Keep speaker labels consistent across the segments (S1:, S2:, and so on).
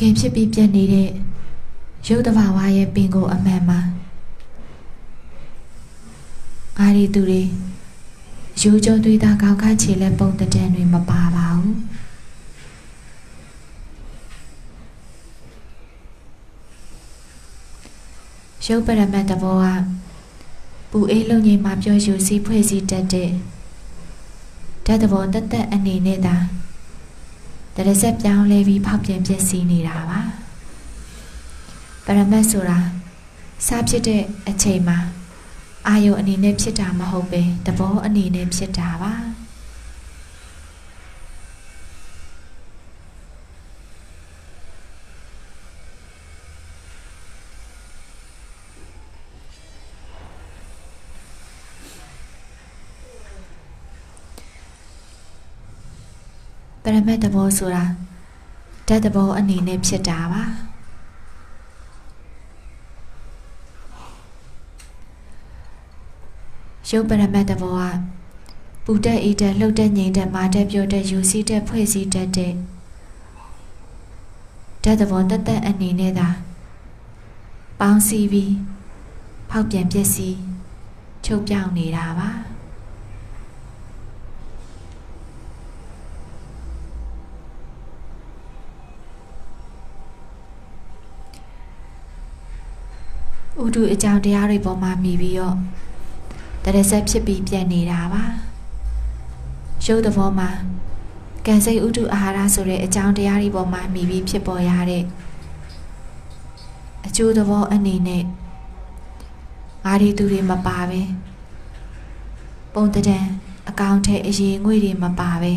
S1: ကယ်ဖြစ်ပြီးပြတ်နေတဲ့ရုပ်တဘာဝရဲ့ပင်ကိုအမှန်မှာငါရီသူတွေယူကြောသွေးသားကောက်ခါခြေလက်ပုံတံတွေမပါပါဘူးရုပ်ပရမတ်တဘောကပူအေးလုံငိမ်မှာပြောယူစီဖွဲ့စည်းတတ်တဲ့ဓာတ်တဘောတသက်အနေနဲ့သာ တရဆက်ပြောင်းလဲပြီးဖောက်ပြန်ပြည့်စည်နေတာပါပရမတ်ဆိုတာစဖြစ်တဲ့အချိန်မှာအာယုအနေနဲ့ဖြစ်တာမဟုတ်ပဲတဘောအနေနဲ့ဖြစ်တာပါ ပရမတ်တဘောဆိုတာဓာတ်တဘောအနေနဲ့ဖြစ်တာပါရုပ်ပရမတ်တဘောကပူတက်အေးတက်လှုပ်တက်ငြိမ်တက်မာတက်ပြောတက်ယူစီးတက်ဖွဲ့စည်းတတ်တဲ့ဓာတ်တဘောတက်တက်အနေနဲ့သာပေါင်းစည်းပြီးဖောက်ပြန်ပျက်စီးချုပ်ပြောင်းနေတာပါ ဥဒုအကြောင်းတရားတွေပေါ်မှာမိပြီးတော့တရဆက်ဖြစ်ပြီးပြတ်နေတာပါရုပ်သဘောမှာကံစိတ်ဥဒုအာဟာရဆိုတဲ့အကြောင်းတရားတွေပေါ်မှာမိပြီးဖြစ်ပေါ်ရတဲ့အကျိုးသဘောအနေနဲ့ငါးဒီသူတွေမပါပဲပုံတံအကောင့်ထဲအရေးငွေတွေမပါပဲ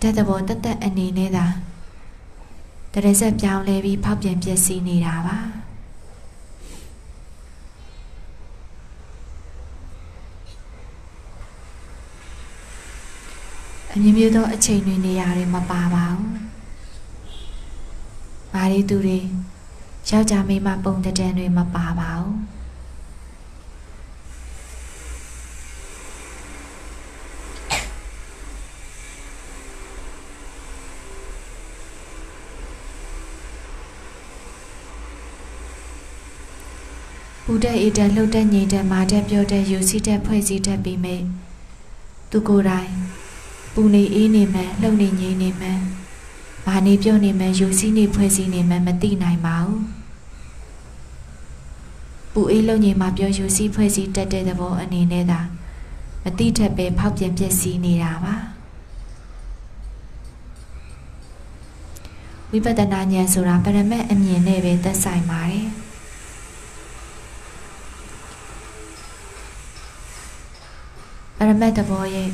S1: တတ်တဲ့ဘောတတ်တဲ့အနေနဲ့သာ တရဆက်ပြောင်းလဲပြီးဖောက်ပြန်ပျက်စီးနေတာပါအမြင်မျိုးသောအချိန်တွေနေရာတွေမပါပါဘူး။မာရီသူတွေယောက်ျားမိန်းမပုံတံတွေမပါပါဘူး။ ပူတဲ့အေးတဲ့လှုပ်တဲ့ငြိမ်တဲ့မာတဲ့ပြောတဲ့ယူစီးတဲ့ဖွဲ့စည်းတဲ့ပြီးမိသူကိုယ်တိုင်ပူနေအေးနေမှလှုပ်နေငြိမ်နေမှမာနေပြောနေမှယူစီးနေဖွဲ့စည်းနေမှမသိနိုင်ပါဘူးပူအေးလှုပ်ငြိမ်မှပြောယူစီးဖွဲ့စည်းတတ်တဲ့သဘောအနေနဲ့သာမသိတတ်ပဲဖောက်ပြန်ပျက်စီးနေတာပါဝိပဿနာဉာဏ်ဆိုတာပရမတ်အမြင်နဲ့ပဲသက်ဆိုင်ပါတယ် ပရမတ်တဘောရဲ့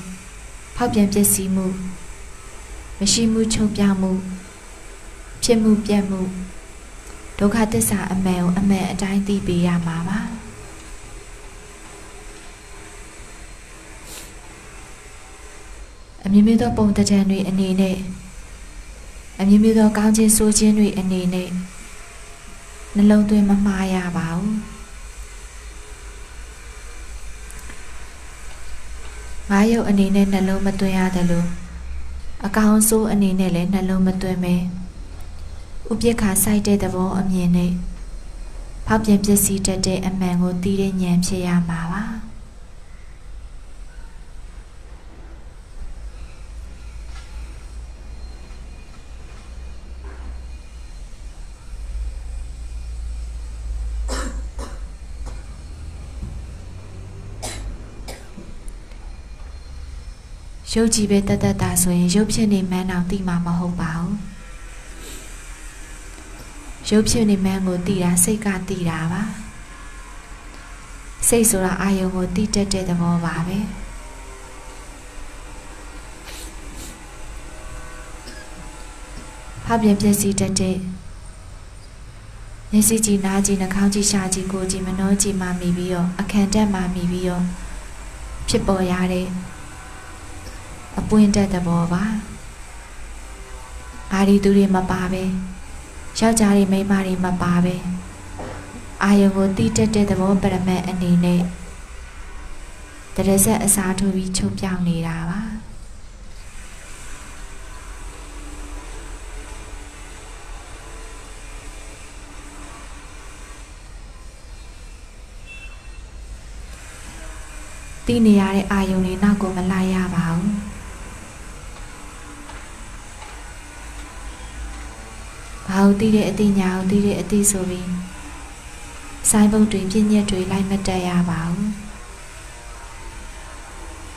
S1: ဖောက်ပြန်ပျက်စီးမှုမရှိမှုချုပ်ပြောင်းမှုဖြစ်မှုပြတ်မှုဒုက္ခသစ္စာအမှန်ကိုအမှန်အတိုင်းသိပေးရမှာပါအမြင့်မြတ်သောပုံတံတွေအနေနဲ့အမြင့်မြတ်သောကောင်းခြင်းဆိုးခြင်းတွေအနေနဲ့နှလုံးသွင်းမမှားရပါဘူး ငါးရုပ်အနေနဲ့နှလုံးမသွင်းရတယ်လို့အကောင်ဆိုးအနေနဲ့လည်းနှလုံးမသွင်းပဲဥပိ္ပခါစိုက်တဲ့သဘောအမြင်နဲ့ဖောက်ပြန်ပစ္စည်းတတ်တဲ့အမှန်ကိုသိတဲ့ဉာဏ်ဖြစ်ရမှာပါ ရုပ်ကြည့်ပဲတတ်တတ်တာဆိုရင်ရုပ်ဖြစ်နေမှန်းအောင်သိမှာမဟုတ်ပါဘူးရုပ်ဖြစ်နေမှန်းကိုသိတာစိတ်ကသိတာပါစိတ်ဆိုတာအာယုံကိုသိတတ်တဲ့သဘောပါပဲဖောက်ပြန်ပြည့်စည်တတ်တဲ့မျက်စိကြည့်နားကြည့်နှာခေါင်းကြည့်ရှားကြည့်ကိုယ်ကြည့်မနှောကြည့်မှမိပြီးတော့အခန့်တက်မှမိပြီးတော့ဖြစ်ပေါ်ရတဲ့ အပွင့်တက်သဘောပါအာဒီသူတွေမပါပဲယောက်ျားတွေမိန်းမတွေမပါပဲအာယုံကိုတိတက်တဲ့သဘောပရမတ်အနေနဲ့တရဆက်အစားထိုးပြီးချုပ်ပြောင်းနေတာပါတည်နေရတဲ့အာယုံတွေနောက်ကိုမလိုက်ရပါဘူး ဘာလို့သိတဲ့အသိညာကိုသိတဲ့အသိဆိုပြီးစိုင်းပုတ်တွေပြည့်ညက်တွေလိုက်မတက်ရပါဘူး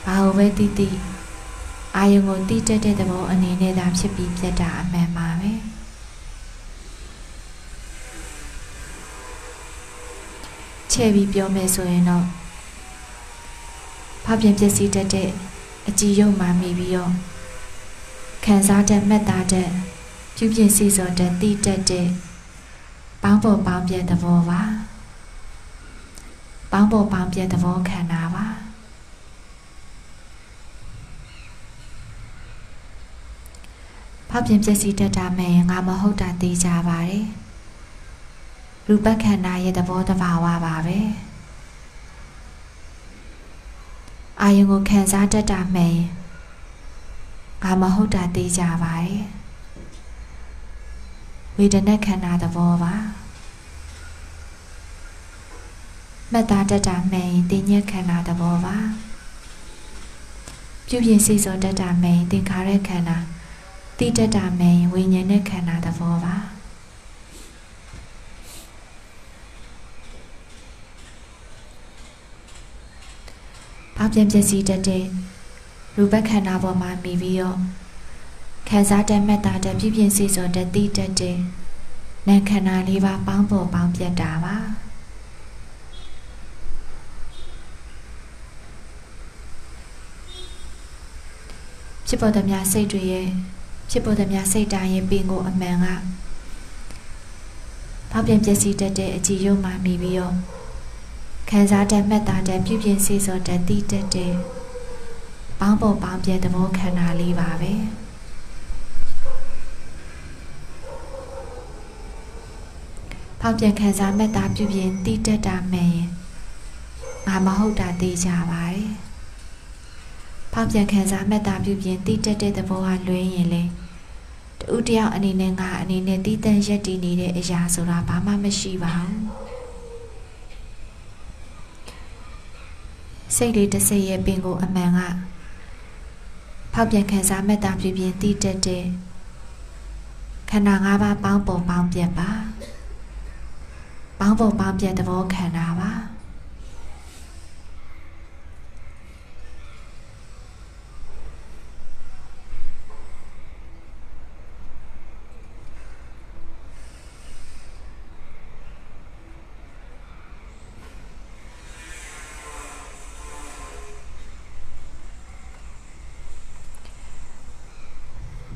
S1: ဘာလို့ပဲသိသိအာယုံကိုသိတတ်တဲ့သဘောအနေနဲ့သာဖြစ်ပြီးပြတ်တာအမှန်ပါပဲချဲ့ပြီးပြောမယ်ဆိုရင်တော့ဖောက်ပြန်ပျက်စီးတတ်တဲ့အကြည်ယုံမှမိပြီးတော့ခံစားတတ်မှတ်သားတတ် ပြုပြင်စီစောတတ်သိတတ်တဲ့ပေါင်းပေါ်ပေါင်းပြတဲ့သဘောပါပေါင်းပေါ်ပေါင်းပြတဲ့သဘောခန္ဓာပါဖောက်ပြန်ပျက်စီးတတ်တာမဲ့ငါမဟုတ်တာသိကြပါတယ်ရူပခန္ဓာရဲ့သဘောတဘာဝပါပဲအာယုံကိုခံစားတတ်တာမဲ့ငါမဟုတ်တာသိကြပါတယ် ဝေဒနာခန္ဓာသဘောပါမတ္တာတတ္တာမဲ့တင်ညက်ခန္ဓာသဘောပါပြုပြင်စိတ်စောတတ္တာမဲ့သင်္ခါရခန္ဓာတိတတ္တာမဲ့ဝိညာဉ်နဲ့ခန္ဓာသဘောပါပေါင်းပြန်ပျက်စီးတတ်တဲ့ရူပခန္ဓာပေါ်မှာမိပြီးတော့ ခံစားတတ်မှတ်တာတတ်ပြည့်ပြည့်စုံစုံတတ်သိတတ်တဲ့နာခန္ဓာလေးပါပေါင်းပေါ်ပေါင်းပြတ်တာပါဖြစ်ပေါ်သမျှစိတ်တွေရဲ့ဖြစ်ပေါ်သမျှစိတ်တိုင်းရဲ့ပင်ကိုအမှန်ကဖောက်ပြန်ပျက်စီးတတ်တဲ့အကြည်ယုံမှမိပြီးတော့ခံစားတတ်မှတ်တာတတ်ပြုပြင်စေစောတတ်သိတတ်တဲ့ပေါင်းပေါ်ပေါင်းပြသဘောခန္ဓာလေးပါပဲ ဖောက်ပြန်ခံစားမှတ်တာပြုပြင်သိတတ်တာမှန်ရင်ငါမဟုတ်တာသိကြပါတယ်ဖောက်ပြန်ခံစားမှတ်တာပြုပြင်သိတတ်တဲ့သဘောဟာလွဲရင်လေတူတယောက်အနေနဲ့ငါအနေနဲ့တည်တံ့ရက်တည်နေတဲ့အရာဆိုတာဘာမှမရှိပါဘူးစိတ်လေးတစ်စိတ်ရဲ့ပင်ကိုအမှန်ကဖောက်ပြန်ခံစားမဲ့တာဖြစ်ဖြစ်တည်တတ်တဲ့ခန္ဓာ၅ပါးပေါင်းပေါ်ပေါင်းပြတ်ပါ ပေါင်းပေါ်ပေါင်းပြတ်သဘောခန္ဓာပါ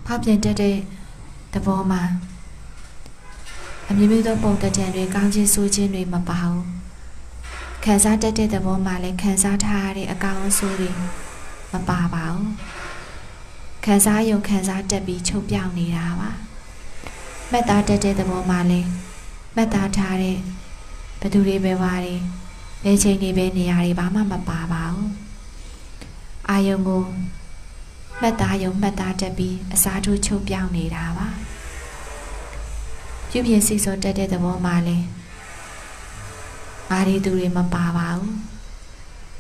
S1: ဖောက်ပြန်တတ်တဲ့သဘောမှာ အမျိုးမျိုးသောပုံတံတွေကောင်းခြင်းဆိုးခြင်းတွေမပါဘူးခံစားတတ်တဲ့သဘောမှာလည်းခံစားထားရတဲ့အကောင်းအဆိုးတွေမပါပါဘူးခံစားယုံခံစားတက်ပြီးချုပ်ပြောင်နေတာပါမှတ်သားတတ်တဲ့သဘောမှာလည်းမှတ်သားထားတဲ့ဘသူတွေပဲပါတွေဘယ်ချိန်တွေပဲနေရာတွေဘာမှမပါပါဘူးအာယုံကိုမှတ်သားယုံမှတ်သားတက်ပြီးအစားထိုးချုပ်ပြောင်းနေတာပါ ပြုပြင်စီစောတက်တဲ့သဘောမှာလဲငါဒီသူတွေမပါပါဘူး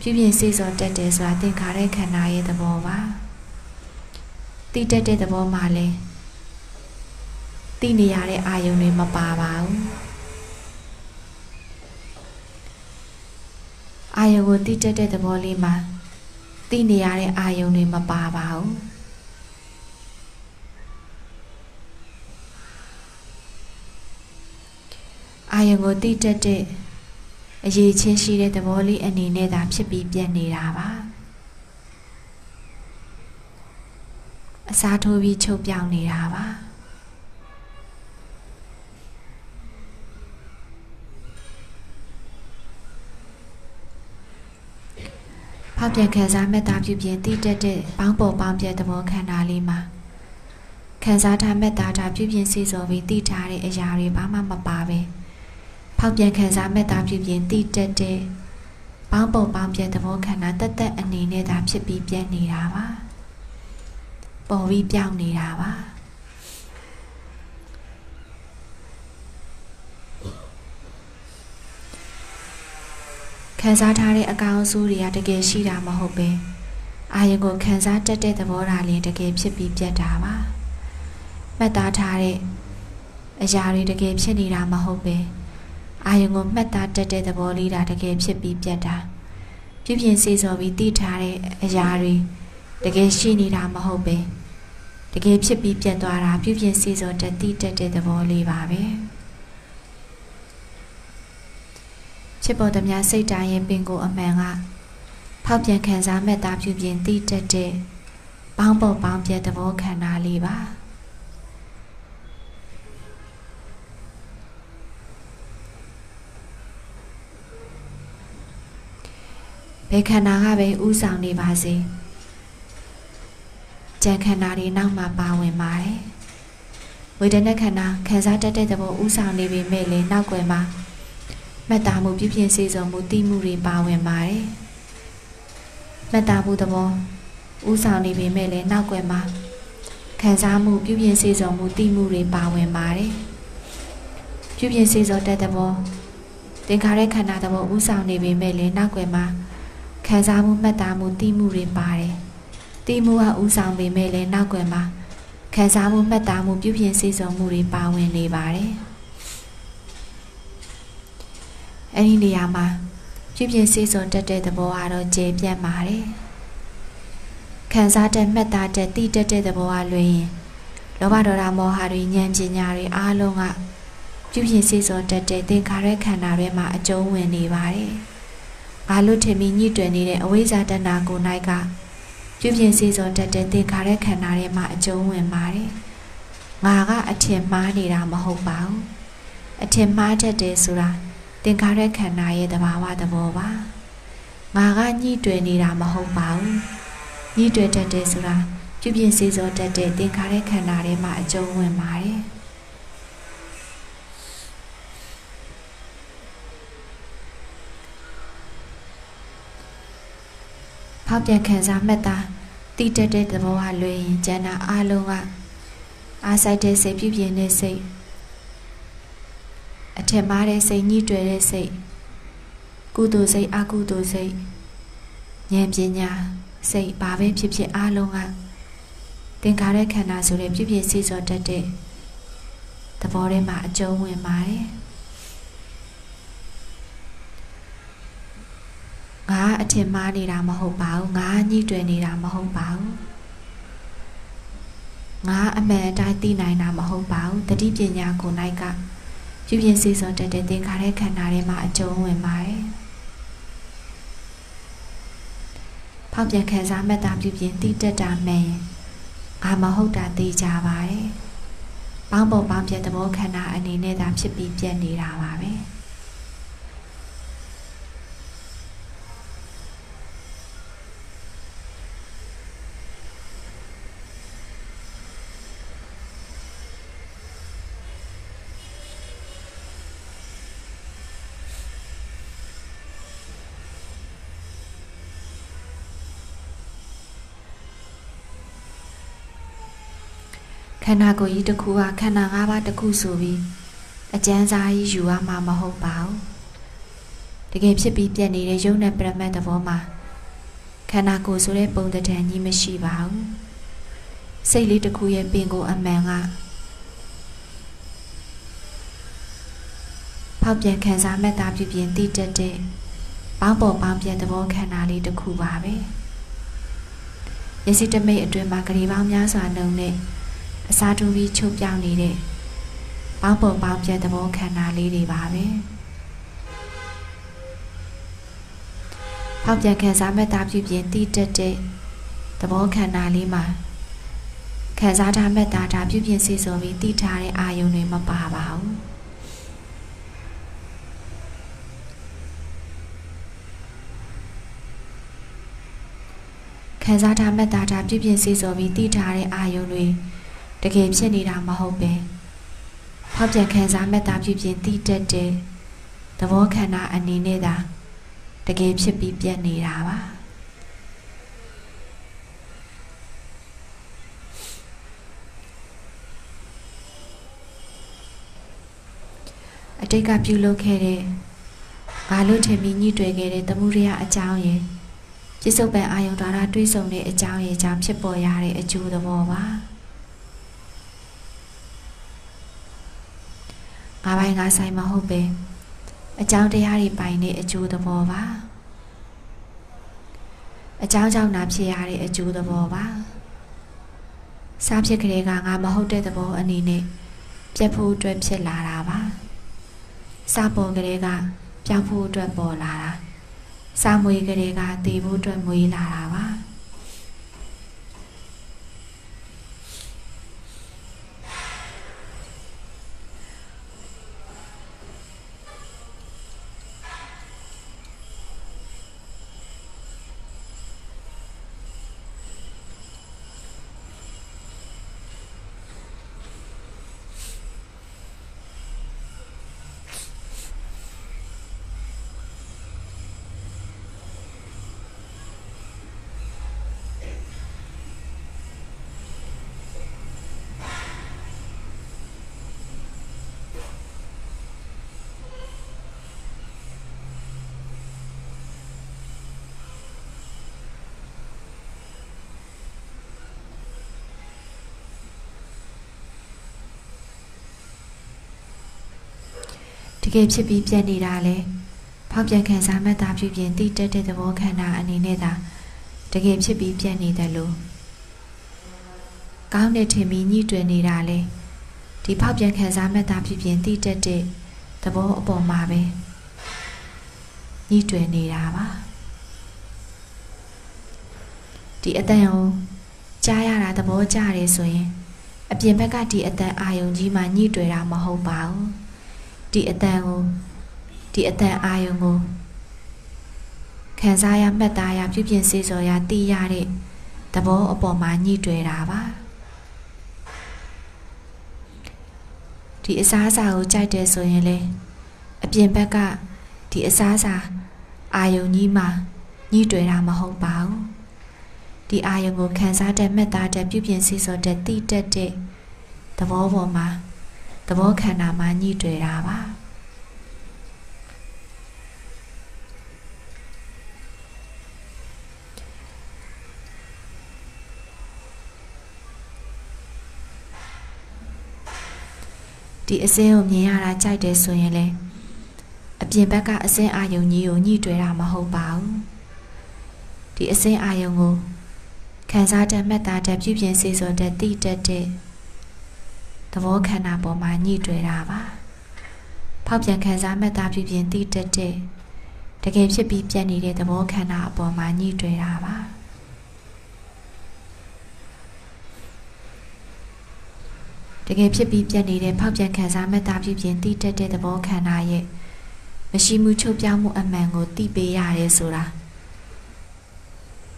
S1: ပြုပြင်စီစောတက်တယ်ဆိုတာသင်္ခါရခန္ဓာရဲ့သဘောပါတိတက်တဲ့သဘောမှာလဲတိနေရတဲ့အာယုံတွေမပါပါဘူးအာယုံကိုတိတက်တဲ့သဘောလေးမှာသိနေရတဲ့အာယုံတွေမပါပါဘူး အာယုံကိုသိတတ်တဲ့အရေးချင်းရှိတဲ့သဘောလေးအနေနဲ့သာဖြစ်ပြီးပြတ်နေတာပါအစားထိုးပြီးချုပ်ပြောင်းနေတာပါဖောက်ပြန်ခံစားမဲ့တာပြုပြင်တည်တက်တဲ့ပေါင်းပေါ်ပေါင်းပြတဲ့သဘောခန္ဓာလေးမှာခံစားထားမဲ့တာတာပြုပြင်စီစောပြီးတည်ထားတဲ့အရာတွေဘာမှမပါပဲ ဖောက်ပြန်ခံစားမဲ့တာပြုပြင်တည်တက်တဲ့ပေါင်းပေါ်ပေါင်းပြတဲ့သဘောခန္ဓာတက်တက်အနေနဲ့သာဖြစ်ပြီးပြည့်နေတာပါပေါ်ပြီးပြောင်းနေတာပါခခံစားထားတဲ့အကောင်အဆိုးတွေကတကယ်ရှိတာမဟုတ်ပဲအာယုံကိုခံစားတတ်တဲ့သဘောထားလေးတကယ်ဖြစ်ပြီးပြတ်တာပါမှတ်သားထားတဲ့အရာတွေတကယ်ဖြစ်နေတာမဟုတ်ပဲ အာယုံကိုမှတ်သားတတ်တဲ့သဘောလေးဒါတကယ်ဖြစ်ပြီးပြတ်တာပြုပြင်စေစော်ပြီးသိထားတဲ့အရာတွေတကယ်ရှိနေတာမဟုတ်ပဲတကယ်ဖြစ်ပြီးပြတ်သွားတာပြုပြင်စေစော်တတ်သိတတ်တဲ့သဘောလေးပါပဲဖြစ်ပေါ်သမျှစိတ်တိုင်းရင်ပင်ကိုအမှန်ကဖောက်ပြန်ခံစားမဲ့သားပြုပြင်သိတတ်တဲ့ပေါင်းပေါ်ပေါင်းပြသဘောခန္ဓာလေးပါ ဘယ်ခန္ဓာကပဲဥဆောင်နေပါစေကြံခန္ဓာတွေနောက်မှာပါဝင်ပါတယ်ဝေဒနာခန္ဓာခံစားတတ်တဲ့သဘောဥဆောင်နေပေမဲ့လည်းနောက်ွယ်မှာမှတ်သားမှုပြုပြင်စေစုံမှုသိမှုတွေပါဝင်ပါတယ်မှတ်သားမှုသဘောဥဆောင်နေပေမဲ့လည်းနောက်ွယ်မှာခံစားမှုပြုပြင်စေစုံမှုသိမှုတွေပါဝင်ပါတယ်ပြုပြင်စေစုံတဲ့သဘောသင်္ခါရခန္ဓာသဘောဥဆောင်နေပေမဲ့လည်းနောက်ွယ်မှာ ခံစားမှုမှတ်သားမှုသိမှုတွေပါတယ်သိမှုကဥဆောင်ပေမဲ့လည်းနောက်ွယ်မှာခံစားမှုမှတ်သားမှုပြုပြင်စေစုံမှုတွေပါဝင်နေပါတယ်အဲ့ဒီနေရာမှာပြုပြင်စေစုံတက်တဲ့သဘောကတော့ကျေပြတ်ပါတယ်ခံစားတဲ့မှတ်သားတဲ့သိတတ်တဲ့သဘောကလွင်ရင်လောဘဒေါသမောဟတွေဉာဏ်ပညာတွေအားလုံးကပြုပြင်စေစုံတက်တဲ့သင်္ခါရခန္ဓာတွေမှာအကျုံးဝင်နေပါတယ်။ ဘာလို့ထင်ပြီးညှိတွယ်နေတဲ့အဝိဇ္ဇာတဏ္ဍာကို၌ကပြုပြင်စေစုံတက်တဲ့သင်္ခါရခန္ဓာတွေမှာအကျုံးဝင်ပါတယ်။ငါကအထင်မှားနေတာမဟုတ်ပါဘူး။အထင်မှားတတ်တယ်ဆိုတာသင်္ခါရခန္ဓာရဲ့သဘာဝသဘောပါငါကညှိတွယ်နေတာမဟုတ်ပါဘူးညှိတွယ်တတ်တယ်ဆိုတာပြုပြင်စေစောတတ်တဲ့သင်္ခါရခန္ဓာထဲမှာအကျုံးဝင်ပါတယ် ဖောက်ပြန်ခံစားမှတ်သားတိတက်တဲ့သဘောဟာလွယ်ရင်ကျန်တာအလုံးကအားဆိုင်တဲ့စိတ်ပြုပြင်တဲ့စိတ်အထင်မှားတဲ့စိတ်ညှိတွယ်တဲ့စိတ်ကုသိုလ်စိတ်အကုသိုလ်စိတ်ဉာဏ်ပညာစိတ်ဘာပဲဖြစ်ဖြစ်အားလုံးကသင်္ခါရခန္ဓာဆိုတဲ့ပြည့်ပြည့်စည်စောတတ်တဲ့သဘောထဲမှာအကျုံးဝင်ပါတယ်ငါ အထင်မှားနေတာမဟုတ်ပါဘူးငါညှိတွယ်နေတာမဟုတ်ပါဘူးငါအမှန်တိုင်းသိနိုင်တာမဟုတ်ပါဘူးတတိပညာကို၌ကပြုပြင်စေစွန်တက်တဲ့သင်္ခါရခန္ဓာတွေမှာအကျုံးဝင်ပါတယ်။ဖောက်ပြန်ခံစားမဲ့တာပြုပြင်တိတက်တာမှန်ငါမဟုတ်တာသိကြပါတယ်။ပေါင်းပေါ်ပေါင်းပြတဲ့သဘောခန္ဓာအနေနဲ့သာဖြစ်ပြီးပြတ်နေတာပါပဲ။ ခန္ဓာကိုယ်ကြီးတစ်ခုကခန္ဓာ၅ပါးတစ်ခုဆိုပြီးအကျဉ်းစားကြီးယူရမှာမဟုတ်ပါဘူးတကယ်ဖြစ်ပြီးပြက်နေတဲ့ယုံနဲ့ပရမတ်သဘောမှာခန္ဓာကိုယ်ဆိုတဲ့ပုံတံကြီးမရှိပါဘူးစိတ်လေးတစ်ခုရဲ့ပင်ကိုအမှန်ကဖောက်ပြန်ခံစားမဲ့တာပြပြင်းတိတက်တဲ့ပေါင်းပေါ်ပေါင်းပြန်သဘောခန္ဓာလေးတစ်ခုပါပဲရစီတမိတ်အတွင်းမှာဂရီပေါင်းများစွာနှုံတဲ့ အစာတူပြီးချုပ်ပြောင်းနေတဲ့ပေါင်းပုံပေါင်းပြတ်သဘောခန္ဓာလေးတွေပါပဲဖောက်ပြန်ခံစားမဲ့တာပြုပြင်တည်တက်တဲ့သဘောခန္ဓာလေးမှာခံစားထားမဲ့တာဒါပြုပြင်စီဆိုပြီးတည်ထားတဲ့အာယုံတွေမပါပါဘူးခံစားထားမဲ့တာဒါပြုပြင်စီဆိုပြီးတည်ထားတဲ့အာယုံတွေ တကယ်ဖြစ်နေတာမဟုတ်ပဲဖောက်ပြန်ခံစားမဲ့တာဖြစ်ဖြစ်တည်တတ်တဲ့သဘောခန္ဓာအနေနဲ့သာတကယ်ဖြစ်ပြီးပြတ်နေတာပါအတိတ်ကပြုလုပ်ခဲ့တဲ့ငါငါလို့ထင်ပြီးညှိတွေ့ခဲ့တဲ့သမှုရိယအကြောင်းရယ်ပြစ္ဆုတ်ပံအာယုံဓာရတွေးဆုံတဲ့အကြောင်းရယ်ကြောင့်ဖြစ်ပေါ်ရတဲ့အကျိုးသဘောပါ ငါပိုင်ငါဆိုင်မဟုတ်ပဲအကြောင်းတရားတွေပိုင်တဲ့အကျိုးသဘောပါအကြောင်းကြောင့်နာဖြစ်ရတဲ့အကျိုးသဘောပါစားဖြစ်ကလေးကငါမဟုတ်တဲ့သဘောအနေနဲ့ပြတ်ဖို့အတွက်ဖြစ်လာတာပါစားပေါ်ကလေးကပြောက်ဖို့အတွက်ပေါ်လာတာစားမွေကလေးကတည်ဖို့အတွက်မွေးလာတာပါ ကယ်ဖြစ်ပြီးပြတ်နေတာလဲဖောက်ပြန်ခံစားမှတ်သားပြုပြင်တိတက်တဲ့သဘောခန္ဓာအနေနဲ့သာတကယ်ဖြစ်ပြီးပြတ်နေတယ်လို့ကောင်းတဲ့ထင်ပြီးညှိတွယ်နေတာလဲဒီဖောက်ပြန်ခံစားမှတ်သားပြုပြင်တိတက်တဲ့သဘောအပေါ်မှာပဲညှိတွယ်နေတာပါဒီအတန်ကိုကြားရတာသဘောကျတယ်ဆိုရင်အပြင်ဘက်ကဒီအတန်အာယုံကြီးမှညှိတွယ်တာမဟုတ်ပါဘူး ဒီအတန်ကိုဒီအတန်အာယုံကိုခံစားရမှတ်သားရပြုပြင်စေစော်ရသိရတဲ့သဘောအပေါ်မှာညှိတွယ်တာပါဒီအစားအစာကိုကြိုက်တယ်ဆိုရင်လေအပြင်ဘက်ကဒီအစားအစာအာယုံကြီးမှာညှိတွယ်တာမဟုတ်ပါဘူးဒီအာယုံကိုခံစားတဲ့မှတ်သားတဲ့ပြုပြင်စေစော်တဲ့သိတတ်တဲ့သဘောပေါ်မှာ သဘောခန္ဓာမှာညှိတွေ့တာပါဒီအစင်းကိုမြင်ရတာကြိုက်တယ်ဆိုရင်လေအပြင်ဘက်ကအစင်းအာယုံကြီးကိုညှိတွေ့တာမဟုတ်ပါဘူးဒီအစင်းအာယုံကိုခံစားတတ်မှတ်သားတတ်ပြုပြင်စေဆိုတတ်သိတတ်တဲ့ သဘောခန္ဓာပေါ်မှာညှိတွေ့တာပါဖောက်ပြန်ခံစားမှတ်သားပြုပြင်သိတတ်တဲ့တကယ်ဖြစ်ပြီးပြတ်နေတဲ့သဘောခန္ဓာအပေါ်မှာညှိတွေ့တာပါတကယ်ဖြစ်ပြီးပြတ်နေတဲ့ဖောက်ပြန်ခံစားမှတ်သားပြုပြင်သိတတ်တဲ့သဘောခန္ဓာရဲ့မရှိမှုချုပ်ပြောင်းမှုအမှန်ကိုသိပေးရတယ်ဆိုတာ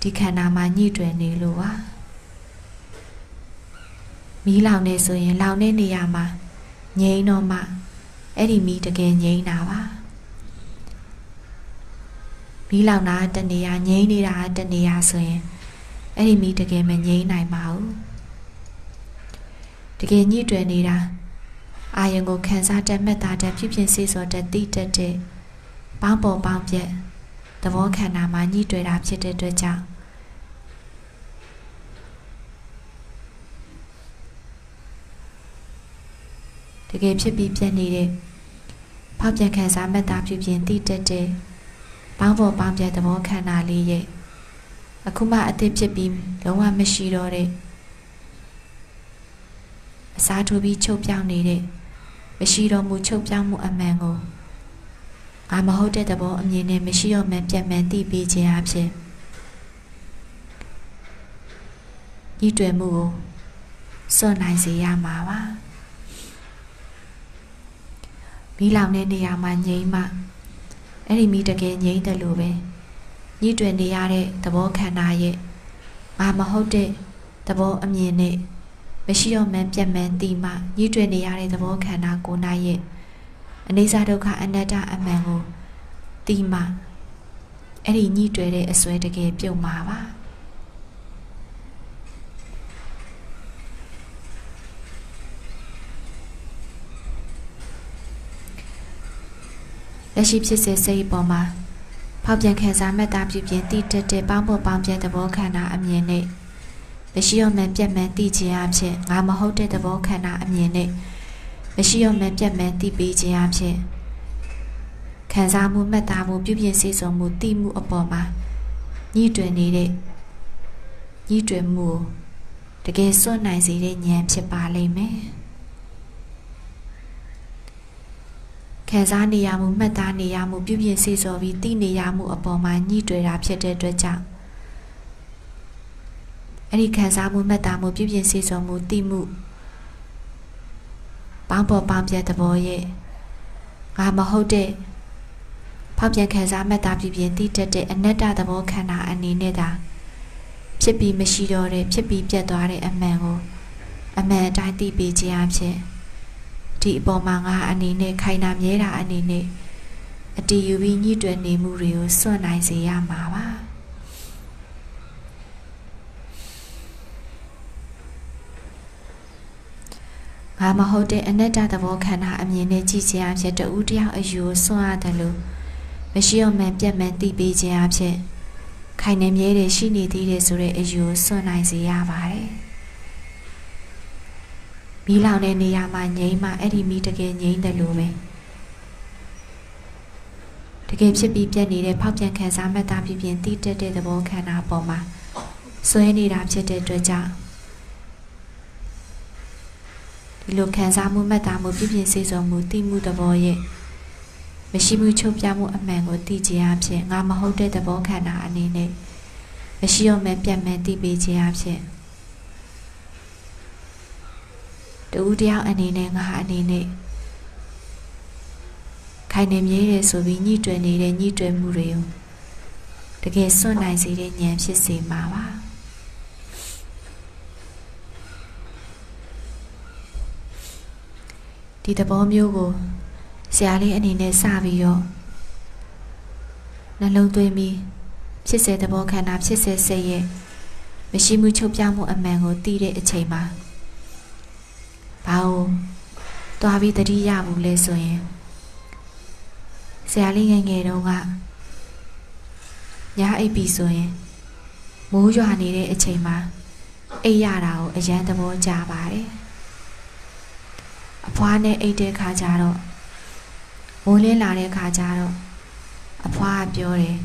S1: ဒီခန္ဓာမှာညှိတွယ်နေလို့ပါ မီးလောင်နေဆိုရင် လောင်တဲ့နေရာမှာငြိမ်းတော့မှအဲ့ဒီမီးတကယ်ငြိမ်းတာပါမီးလောင်တာတနေရာငြိမ်းနေတာတနေရာဆိုရင်အဲ့ဒီမီးတကယ်မငြိမ်းနိုင်ပါဘူးတကယ်ညှိတွယ်နေတာအာယုံကိုခံစားတတ်မှတ်သားတတ်ပြုပြင်စေစောတတ်သိတတ်တဲ့ပေါင်းပေါ်ပေါင်းပြက်သဘောခန္ဓာမှာညှိတွယ်တာဖြစ်တဲ့အတွက်ကြောင့် တကယ်ဖြစ်ပြီးပြတ်နေတဲ့ဖောက်ပြန်ခံစားမှတ်သားပြုပြင်သိတတ်တဲ့ပေါင်းပေါ်ပေါင်းပြက်သဘောခန္ဓာလေးရဲ့အခုမှအသစ်ဖြစ်ပြီးလုံးဝမရှိတော့တဲ့အစားထိုးပြီးချုပ်ပြောင်းနေတဲ့မရှိတော့မှုချုပ်ပြောင်းမှုအမှန်ကိုငါမဟုတ်တဲ့သဘောအမြင်နဲ့မရှိတော့မှပြတ်မှန်သိပေးခြင်းအဖြစ်ဤတွေ့မှုကိုစွန့်နိုင်စေရမှာပါ မိလောင်တဲ့နေရာမှာငြိမ်းမှအဲ့ဒီမိတကယ်ငြိမ်းတယ်လို့ပဲညှိတွယ်နေရတဲ့သဘောခန္ဓာရဲ့ငါမဟုတ်တဲ့သဘောအမြင်နဲ့မရှိတော့မှပြတ်မှန်သိမှညှိတွယ်နေရတဲ့သဘောခန္ဓာကိုယ်၌ရဲ့အနိစ္စဒုက္ခအနတ္တအမှန်ကိုသိမှအဲ့ဒီညှိတွယ်တဲ့အစွဲတကယ်ပြုတ်မှာပါ လက်ရှိဖြစ်စေစိတ်ပေါ်မှာဖောက်ပြန်ခံစားမှတ်သားပြုပြင်တိတက်တဲ့ပေါင်းဖို့ပေါင်းပြန်သဘောခန္ဓာအမြင်နဲ့မရှိရမှန်ပြတ်မှန်သိခြင်းအဖြစ်ငါမဟုတ်တဲ့သဘောခန္ဓာအမြင်နဲ့မရှိရမှန်ပြတ်မှန်သိပေးခြင်းအဖြစ်ခံစားမှုမှတ်သားမှုပြုပြင်စေစုံမှုသိမှုအပေါ်မှာညှိတွင်နေတဲ့ညှိတွင်မှုတကယ်စွန့်နိုင်စေတဲ့ဉာဏ်ဖြစ်ပါလိမ့်မယ် ခံစားနေရမှုမှတ်သားနေရမှုပြုပြင်စေစော်ပြီးသိနေရမှုအပေါ်မှာညှိတွယ်တာဖြစ်တဲ့အတွက်ကြောင့်အဲ့ဒီခံစားမှုမှတ်သားမှုပြုပြင်စေစော်မှုသိမှုပေါင်းပေါ်ပေါင်းပြသဘောရဲ့ငါမဟုတ်တဲ့ဖောက်ပြန်ခံစားမှတ်သားပြုပြင်သိတတ်တဲ့အနတ္တသဘောခန္ဓာအနေနဲ့သာဖြစ်ပြီးမရှိတော့တဲ့ဖြစ်ပြီးပြတ်သွားတဲ့အမှန်ကိုအမှန်အတိုင်းသိပေးခြင်းအဖြစ် ဒီအပေါ်မှာငါအနေနဲ့ခိုင်နာမြဲတာအနေနဲ့အတီးယူပြီးညှိတွယ်နေမှုတွေကိုစွန့်နိုင်စေရမှာပါငါမဟုတ်တဲ့အနတ္တသဘောခန္ဓာအမြင်နဲ့ကြည့်ခြင်းအဖြစ်တူတယောက်အယူကိုစွန့်ရတယ်လို့မရှိအောင်မှန်ပြတ်မှန်သိပေးခြင်းအဖြစ်ခိုင်နေမြဲတယ်ရှိနေသေးတယ်ဆိုတဲ့အယူကိုစွန့်နိုင်စေရပါတယ် မီးလောင်တဲ့နေရာမှာငြိမ်းမှအဲ့ဒီမီးတကယ်ငြိမ်းတယ်လို့ပဲတကယ်ဖြစ်ပြီးပြတ်နေတဲ့ဖောက်ပြန်ခံစားမှတ်သားဖြစ်ပြင်တိတက်တဲ့သဘောခန္ဓာပေါ်မှာဆွဲနေတာဖြစ်တဲ့အတွက်ကြောင့်ဒီလိုခံစားမှုမှတ်သားမှုပြပြင်စေစုံမှုသိမှုသဘောရဲ့မရှိမှုချုပ်ပြမှုအမှန်ကိုသိခြင်းအဖြစ်ငါမဟုတ်တဲ့သဘောခန္ဓာအနေနဲ့မရှိရမယ်ပြတ်မယ်သိပေးခြင်းအဖြစ် တူတယောက်အနေနဲ့ငါအနေနဲ့ခိုင်နေမြဲတယ်ဆိုပြီးညှိတွယ်နေတဲ့ညှိတွယ်မှုတွေကိုတကယ်စွန့်နိုင်စေတဲ့ဉာဏ်ဖြစ်စေမှာပါဒီသဘောမျိုးကိုဆရာလေးအနေနဲ့စပြီးတော့နှလုံးသွင်းပြီးဖြစ်စေသဘောခန္ဓာဖြစ်စေစိတ်ရဲ့မရှိမှုချုပ်ပြောင်းမှုအမှန်ကိုသိတဲ့အချိန်မှာ ဘာလို့သွားပြီးတတိယဘူးလဲဆိုရင်ဆရာလေးငယ်ငယ်တုန်းကညအိပ်ပြီဆိုရင်မိုးရွာနေတဲ့အချိန်မှာအိပ်ရတာကိုအရန်သဘောကျပါတယ်အဖွားနဲ့အိပ်တဲ့ခါကျတော့မိုးလင်းလာတဲ့ခါကျတော့အဖွားကပြောတယ်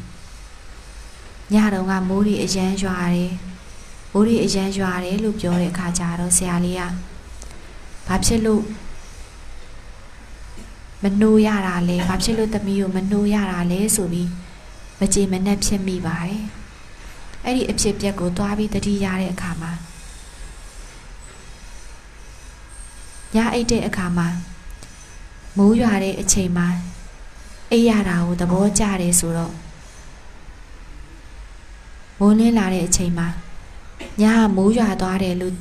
S1: ညတုန်းကမိုးရီအရန်ရွာတယ်မိုးရီအရန်ရွာတယ်လို့ပြောတဲ့အခါကျတော့ဆရာလေးက ဘာဖြစ်လို့မနှိုးရတာလဲဘာဖြစ်လို့သမီးကိုမနှိုးရတာလဲဆိုပြီးမကြေမနက်ဖြစ်မိပါတယ်အဲ့ဒီအဖြစ်ပြက်ကိုသွားပြီးတတိရတဲ့အခါမှာညအိတ်တဲ့အခါမှာမိုးရွာတဲ့အချိန်မှာအိပ်ရတာကိုသဘောကျတယ်ဆိုတော့မိုးလင်းလာတဲ့အချိန်မှာညကမိုးရွာသွားတယ်လို့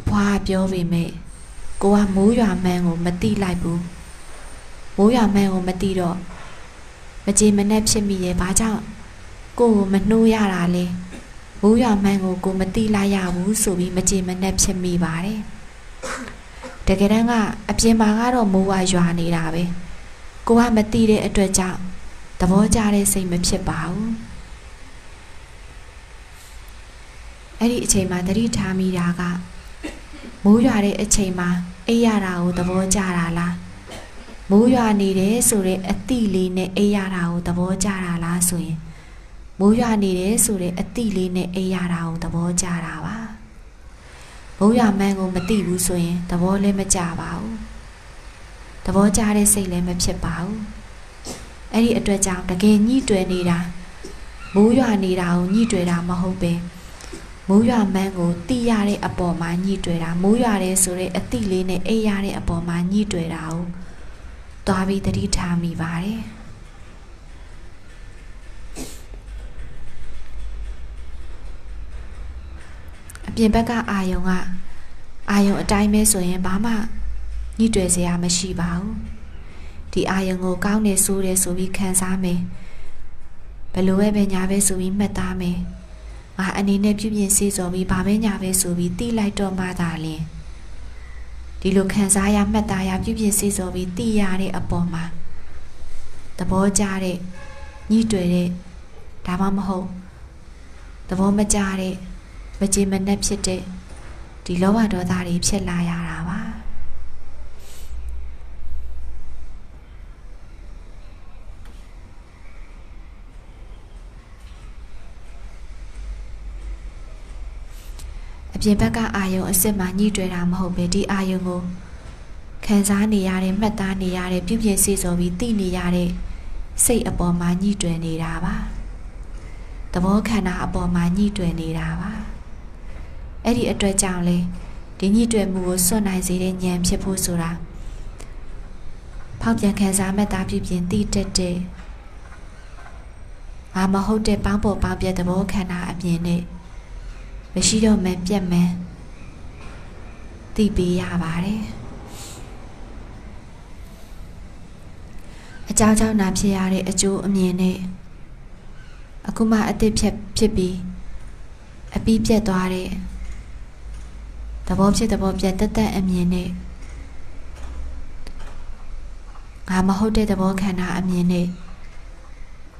S1: အဖွားပြောပေမဲ့ ကိုကမိုးရွာမှန်းကို မတိလိုက်ဘူးမိုးရွာမှန်းကိုမတိတော့မကြေမနက်ဖြစ်မိရဲ့ဘာကြောင့်ကိုကိုမနှိုးရတာလဲမိုးရွာမှန်းကိုကိုမတိလိုက်ရဘူးဆိုပြီးမကြေမနက်ဖြစ်မိပါတယ်တကယ်တမ်းကအပြင်မှာကတော့မိုးဝရွာနေတာပဲကိုကမတိတဲ့အတွက်ကြောင့်သဘောကျတဲ့စိတ်မဖြစ်ပါဘူးအဲ့ဒီအချိန်မှာတတိထားမိတာကမိုးရွာတဲ့အချိန်မှာ အိပ်ရတာကိုသဘောကျတာလားမိုးရွာနေတယ်ဆိုတဲ့အတိလေးနဲ့အိပ်ရတာကိုသဘောကျတာလားဆိုရင်မိုးရွာနေတယ်ဆိုတဲ့အတိလေးနဲ့အိပ်ရတာကိုသဘောကျတာပါမိုးရွာမှန်းကိုမသိဘူးဆိုရင်သဘောလည်းမကျပါဘူးသဘောကျတဲ့စိတ်လည်းမဖြစ်ပါဘူးအဲ့ဒီအတွက်ကြောင့်တကယ်ညှိတွယ်နေတာမိုးရွာနေတာကိုညှိတွယ်တာမဟုတ်ပဲ မိုးရွာမှန်းကိုတိရတဲ့အပေါ်မှာညှိတွေ့တာမိုးရွာတယ်ဆိုတဲ့အတိလေးနဲ့အိပ်ရတဲ့အပေါ်မှာညှိတွေ့တာကိုသွားပြီးတတိထားမိပါတယ်အပြင်ဘက်ကအာယုံကအာယုံအတိုင်းပဲဆိုရင်ဘာမှညှိတွေ့စရာမရှိပါဘူးဒီအာယုံကိုကောင်းနေဆိုးတယ်ဆိုပြီးခံစားမယ်ဘလို့ပဲပဲညာပဲဆိုပြီးမှတ်သားမယ် ငါအနေနဲ့ပြုပြင်စေစော်ပြီးဘာပဲညာပဲဆိုပြီးတိလိုက်တော့မှသာလင်ဒီလိုခံစားရမှတ်သားရပြုပြင်စေစော်ပြီးတိရတဲ့အပေါ်မှာသဘောကျတဲ့ညှိတွေ့တဲ့ဒါမှမဟုတ်သဘောမကျတဲ့မကြေမနက်ဖြစ်တဲ့ဒီလောဘဒေါသတွေဖြစ်လာရတာပါအ ပြင်ဘက်ကအာယုံအစ်စ်မှညှိတွေ့တာမဟုတ်ပဲဒီအာယုံကိုခံစားနေရတဲ့မှတ်သားနေရတဲ့ပြုပြင်စေစောပြီးသိနေရတဲ့စိတ်အပေါ်မှာညှိတွယ်နေတာပါသဘောခန္ဓာအပေါ်မှာညှိတွယ်နေတာပါအဲ့ဒီအတွက်ကြောင့်လေဒီညှိတွယ်မှုကိုစွန့်နိုင်စေတဲ့ဉာဏ်ဖြစ်ဖို့ဆိုတာဖောက်ပြန်ခံစားမဲ့တာပြုပြင်သိတတ်တဲ့ငါမဟုတ်တဲ့ပေါင်းပေါ်ပေါင်းပြသဘောခန္ဓာအမြင်နဲ့ မရှိတော့မှပြက်မှန်သိပေးရပါတယ်အကြောင်းကြောင့်နာဖြစ်ရတဲ့အကျိုးအမြင်နဲ့အခုမှအသစ်ဖြစ်ဖြစ်ပြီးအပြီးပြတ်သွားတဲ့သဘောဖြစ်သဘောပြတ်တက်တက်အမြင်နဲ့ငါမဟုတ်တဲ့သဘောခန္ဓာအမြင်နဲ့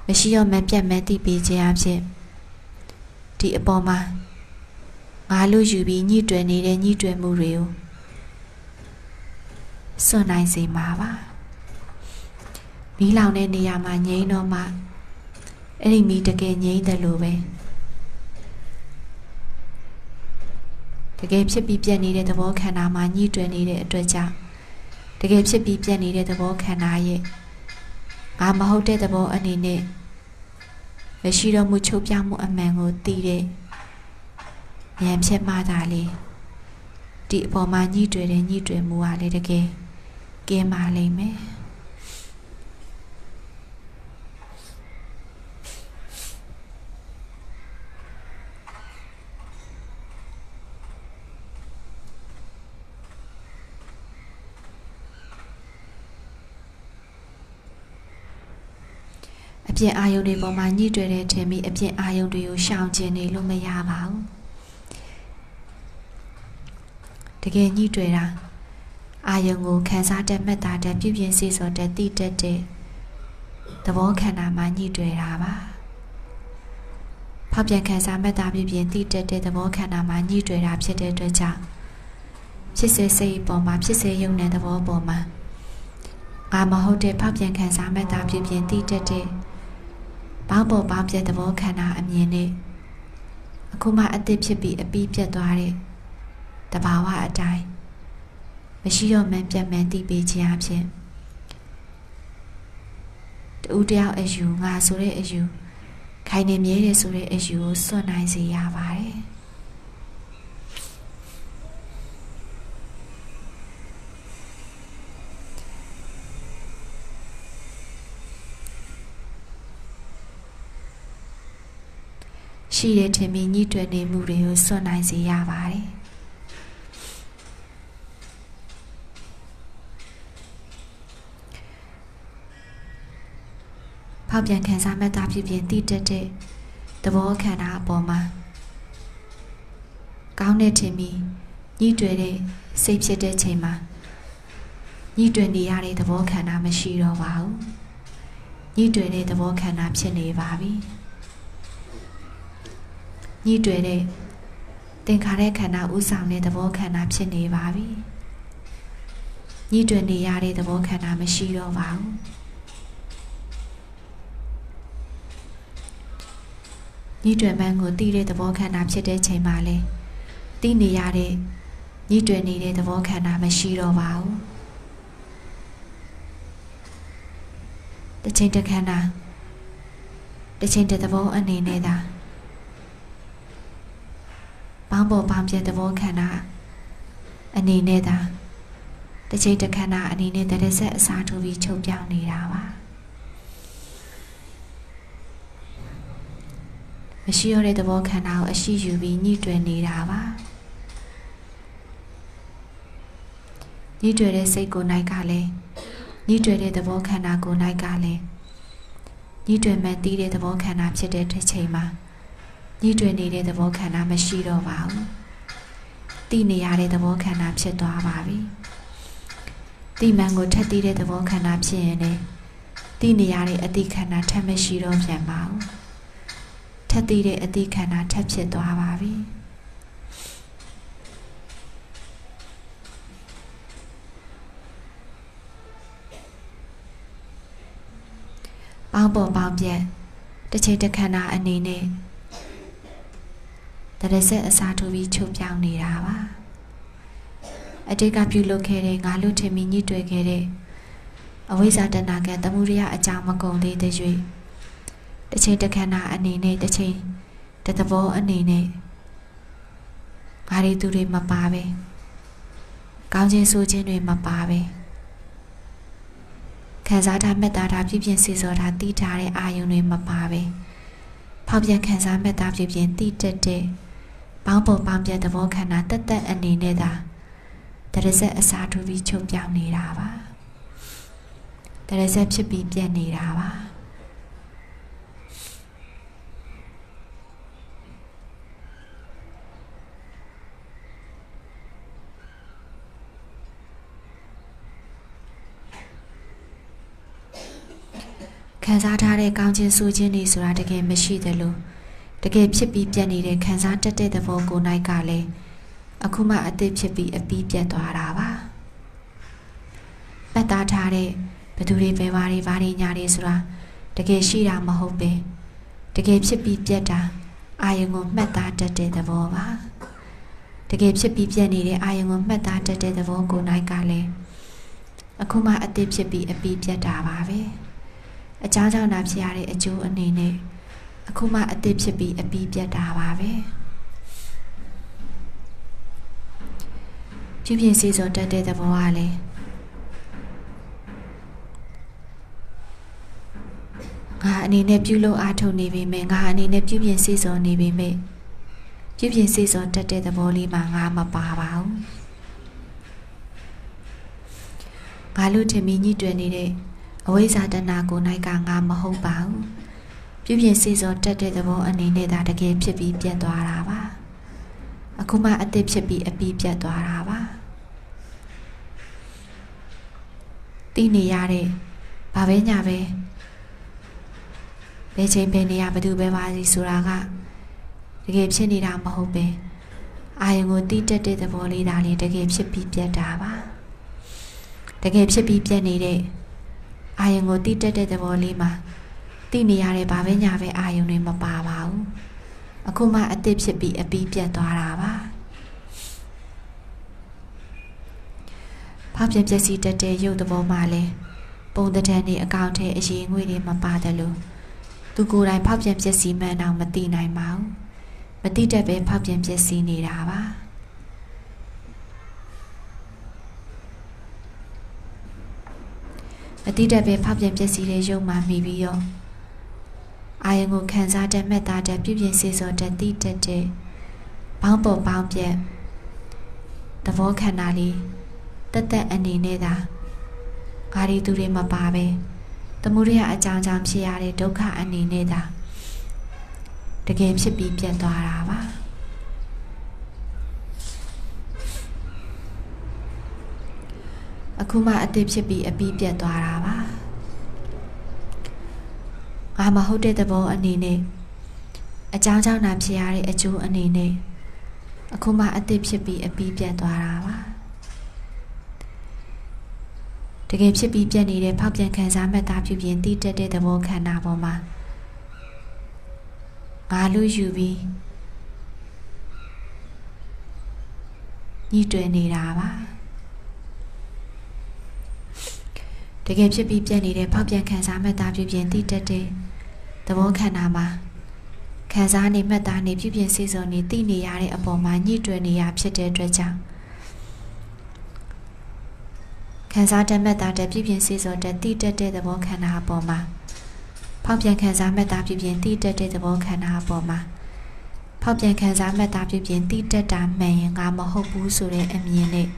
S1: မရှိတော့မှပြတ်မှသိပေးခြင်းအဖြစ်ဒီအပေါ်မှာ ငါလို့ယူပြီးညှိတွယ်နေတဲ့ညှိတွယ်မှုတွေကိုစွန့်နိုင်စေမှာပါမီးလောင်တဲ့နေရာမှာငြိမ်းတော့မှအဲ့ဒီမီးတကယ်ငြိမ်းတယ်လို့ပဲတကယ်ဖြစ်ပြီးပြတ်နေတဲ့သဘောခန္ဓာမှာညှိတွယ်နေတဲ့အတွက်ကြောင့်တကယ်ဖြစ်ပြီးပြတ်နေတဲ့သဘောခန္ဓာရဲ့ငါမဟုတ်တဲ့သဘောအနေနဲ့မရှိတော့မှုချုပ်ပြမှုအမှန်ကိုသိတဲ့ ဉာဏ်ဖြစ်မှသာလေဒီအပေါ်မှာညှိတွေ့တဲ့ညှိတွေ့မှုကလေတကယ်ကင်းပါလိမ့်မယ်အပြင်အာယုန်တွေပေါ်မှာညှိတွေ့တဲ့ထင်ပြီးအပြင်အာယုန်တွေကိုရှောင်ကျင်နေလို့မရပါဘူး တကယ်ညှိတွေ့တာအာယုံကိုခံစားတတ်မှတ်တာတတ်ပြုပြင်စေစောတတ်သိတတ်တဲ့သဘောခန္ဓာမှာညှိတွေ့တာပါဖောက်ပြန်ခံစားမှတ်တာပြုပြင်သိတတ်တဲ့သဘောခန္ဓာမှာညှိတွေ့တာဖြစ်တဲ့အတွက်ကြောင့်ဖြစ်စေစိတ်ပေါ်မှာဖြစ်စေယုံတဲ့သဘောပေါ်မှာငါမဟုတ်တဲ့ဖောက်ပြန်ခံစားမှတ်တာပြုပြင်သိတတ်တဲ့ဘောင်းပေါ်ပေါင်းပြတဲ့သဘောခန္ဓာအမြင်နဲ့အခုမှအသစ်ဖြစ်ပြီးအပြီးပြတ်သွားတဲ့ တဘာဝအတိုင်းမရှိတော့မှန်ပြတ်မှန်သိပေးခြင်းအဖြစ်တူတယောက်အယူငါဆိုတဲ့အယူခိုင်နေမြဲတယ်ဆိုတဲ့အယူကိုစွန့်နိုင်စေရပါတယ်ရှိတဲ့ထင်ပြီးညှိတွယ်နေမှုတွေကိုစွန့်နိုင်စေရပါတယ် ဖောက်ပြန်ခံစားမဲ့သားဖြစ်ဖြစ်တည်တက်တဲ့သဘောခန္ဓာအပေါ်မှာကောင်းတဲ့ထင်ပြီးညှိတွယ်တဲ့စိတ်ဖြစ်တဲ့ချိန်မှာညှိတွယ်နေရတဲ့သဘောခန္ဓာမရှိတော့ပါဘူးညှိတွယ်တဲ့သဘောခန္ဓာဖြစ်နေပါပြီညှိတွယ်တဲ့သင်္ခါရခန္ဓာဥဆောင်တဲ့သဘောခန္ဓာဖြစ်နေပါပြီညှိတွယ်နေရတဲ့သဘောခန္ဓာမရှိတော့ပါဘူး ညှိတွယ်မှန်းကိုသိတဲ့သဘောခန္ဓာဖြစ်တဲ့ချိန်မှာလဲသိနေရတဲ့ညှိတွယ်နေတဲ့သဘောခန္ဓာမရှိတော့ပါဘူးတစ်ချိန်တစ်ခန္ဓာတစ်ချိန်တစ်သဘောအနေနဲ့သာပေါင်းပေါ်ပေါင်းပြသဘောခန္ဓာအနေနဲ့သာတစ်ချိန်တစ်ခန္ဓာအနေနဲ့တရဆက်အစားထိုးပြီးချုပ်ပြောင်းနေတာပါ မရှိရတဲ့သဘောခန္ဓာကိုအရှိယူပြီးညှိတွယ်နေတာပါညှိတွယ်တဲ့စိတ်ကိုနိုင်ကလည်းညှိတွယ်တဲ့သဘောခန္ဓာကိုနိုင်ကလည်းညှိတွယ်မှန်တီးတဲ့သဘောခန္ဓာဖြစ်တဲ့တစ်ချိန်မှာညှိတွယ်နေတဲ့သဘောခန္ဓာမရှိတော့ပါဘူးတိနေရတဲ့သဘောခန္ဓာဖြစ်သွားပါပြီတိမှန်ကိုထက်တီးတဲ့သဘောခန္ဓာဖြစ်ရင်လည်းတသိနေရတဲ့အတိခန္ဓာထပ်မရှိတော့ပြန်ပါဘူး ထပ်သိတဲ့အတိခန္ဓာထပ်ဖြစ်သွားပါပြီပေါင်းပေါ်ပေါင်းပြက်တစ်ချိန်တစ်ခန္ဓာအနေနဲ့တရဆက်အစားထိုးပြီးချုပ်ပြောင်းနေတာပါအတိတ်ကပြုလုပ်ခဲ့တဲ့ငါလူထင်မိညှိတွေ့ခဲ့တဲ့အဝိဇ္ဇာတဏကံသမှုရိယအကြောင်းမကုန်သေးတဲ့၍ တစ်ချိန်တစ်ခန္ဓာအနေနဲ့တစ်ချိန်တသဘောအနေနဲ့ငါရီသူတွေမပါပဲကောင်းခြင်းဆိုခြင်းတွေမပါပဲခံစားထားမေတ္တာထားပြည့်ပြည့်စေစောထားတည်ထားတဲ့အာယုန်တွေမပါပဲဖောက်ပြန်ခံစားမေတ္တာပြည့်ပြည့်တည်တက်တဲ့ပေါင်းပုံပေါင်းပြသဘောခန္ဓာတက်တက်အနေနဲ့သာတရဆက်အစားထိုးပြီးချုပ်ပြောင်းနေတာပါတရဆက်ဖြစ်ပြီးပြက်နေတာပါ ခံစားထားတဲ့ကောင်းခြင်းဆိုခြင်းတွေဆိုတာတကယ်မရှိသလိုတကယ်ဖြစ်ပြီးပြတ်နေတဲ့ခံစားတတ်တဲ့သဘောကို၌ကလည်းအခုမှအသစ်ဖြစ်ပြီးအပြီးပြတ်သွားတာပါပတ်သားထားတဲ့ဘသူတွေပဲဘာတွေဘာတွေညာတွေဆိုတာတကယ်ရှိတာမဟုတ်ပဲတကယ်ဖြစ်ပြီးပြတ်တာအာယုံကိုမှတ်သားတတ်တဲ့သဘောပါတကယ်ဖြစ်ပြီးပြတ်နေတဲ့အာယုံကိုမှတ်သားတတ်တဲ့သဘောကို၌ကလည်းအခုမှအသစ်ဖြစ်ပြီးအပြီးပြတ်တာပါပဲ အကြောင်းကြောင့်နာဖြစ်ရတဲ့အကျိုးအနေနဲ့အခုမှအသစ်ဖြစ်ပြီးအပြီးပြတ်တာပါပဲပြုပြင်စီစုံတက်တဲ့သဘောကလည်းငါအနေနဲ့ပြုလုပ်အားထုတ်နေပြီမယ်ငါအနေနဲ့ပြုပြင်စီစုံနေပြီမယ်ပြုပြင်စီစုံတက်တဲ့သဘောလေးမှာငါမပါပါဘူးငါလို့ထင်ပြီးညှိတွယ်နေတဲ့ အဝိဇ္ဇာတဏကို၌ကငါမဟုတ်ပါဘူးပြုပြင်စီစောတက်တဲ့သဘောအနေနဲ့ဒါတကယ်ဖြစ်ပြီးပြတ်သွားတာပါအခုမှအသစ်ဖြစ်ပြီးအပြီးပြတ်သွားတာပါသိနေရတဲ့ဘာပဲညာပဲဘယ်ချိန်ဘယ်နေရာဘယ်သူပဲပါစီဆိုတာကတကယ်ဖြစ်နေတာမဟုတ်ပဲအာယုံကိုတိတက်တဲ့သဘောလေးဒါလေးတကယ်ဖြစ်ပြီးပြတ်တာပါတကယ်ဖြစ်ပြီးပြတ်နေတဲ့ အာယုံကိုတိတက်တဲ့သဘောလေးမှာသိနေရတဲ့ဘာပဲညာပဲအာယုံတွေမပါပါဘူးအခုမှအစ်စ်ဖြစ်ပြီးအပြီးပြတ်သွားတာပါဖောက်ပြန်ပျက်စီးတတ်တဲ့ရုပ်သဘောမှလည်းပုံတံတန်တွေအကောင့်ထဲအရင်ငွေတွေမပါတယ်လို့သူကိုယ်တိုင်ဖောက်ပြန်ပျက်စီးမှန်းအောင်မသိနိုင်ပါဘူးမသိတတ်ပဲဖောက်ပြန်ပျက်စီးနေတာပါ မတိတတ်ပဲဖောက်ပြန်ပျက်စီးတဲ့ရုပ်မှမိပြီးတော့အာယုံကိုခံစားတတ်မဲ့သားတတ်ပြုပြင်စေစောတတ်တိတတ်တဲ့ဘောင်းပေါ်ဘောင်းပြက်သဘောခန္ဓာလေးတက်တက်အနေနဲ့သာငါဒီသူတွေမပါပဲသမုဒိယအကြောင်းကြောင့်ဖြစ်ရတဲ့ဒုက္ခအနေနဲ့သာတကယ်ဖြစ်ပြီးပြတ်သွားတာပါ အခုမှအသစ်ဖြစ်ပြီးအပြီးပြတ်သွားတာပါငါမဟုတ်တဲ့သဘောအနေနဲ့အကြောင်းကြောင့်နာဖြစ်ရတဲ့အကျိုးအနေနဲ့အခုမှအသစ်ဖြစ်ပြီးအပြီးပြတ်သွားတာပါတကယ်ဖြစ်ပြီးပြတ်နေတဲ့ဖောက်ပြန်ခံစားမှတ်သားပြုပြင်တည်တက်တဲ့သဘောခန္ဓာပေါ်မှာငါလူယူပြီးညှိတွယ်နေတာပါ တကယ်ဖြစ်ပြီးပြတ်နေတဲ့ဖောက်ပြန်ခံစားမှတ်သားပြုပြင်တည်တက်တဲ့သဘောခန္ဓာမှာခံစားနေမှတ်သားနေပြုပြင်စေစုံနေသိနေရတဲ့အပေါ်မှာညှိတွယ်နေရဖြစ်တဲ့အတွက်ကြောင့်ခံစားတတ်မှတ်သားတဲ့ပြုပြင်စေစုံတဲ့တည်တက်တဲ့သဘောခန္ဓာအပေါ်မှာဖောက်ပြန်ခံစားမှတ်သားပြုပြင်တည်တက်တဲ့သဘောခန္ဓာအပေါ်မှာဖောက်ပြန်ခံစားမှတ်သားပြုပြင်တည်တက်တာမှန်ရင်ငါမဟုတ်ဘူးဆိုတဲ့အမြင်နဲ့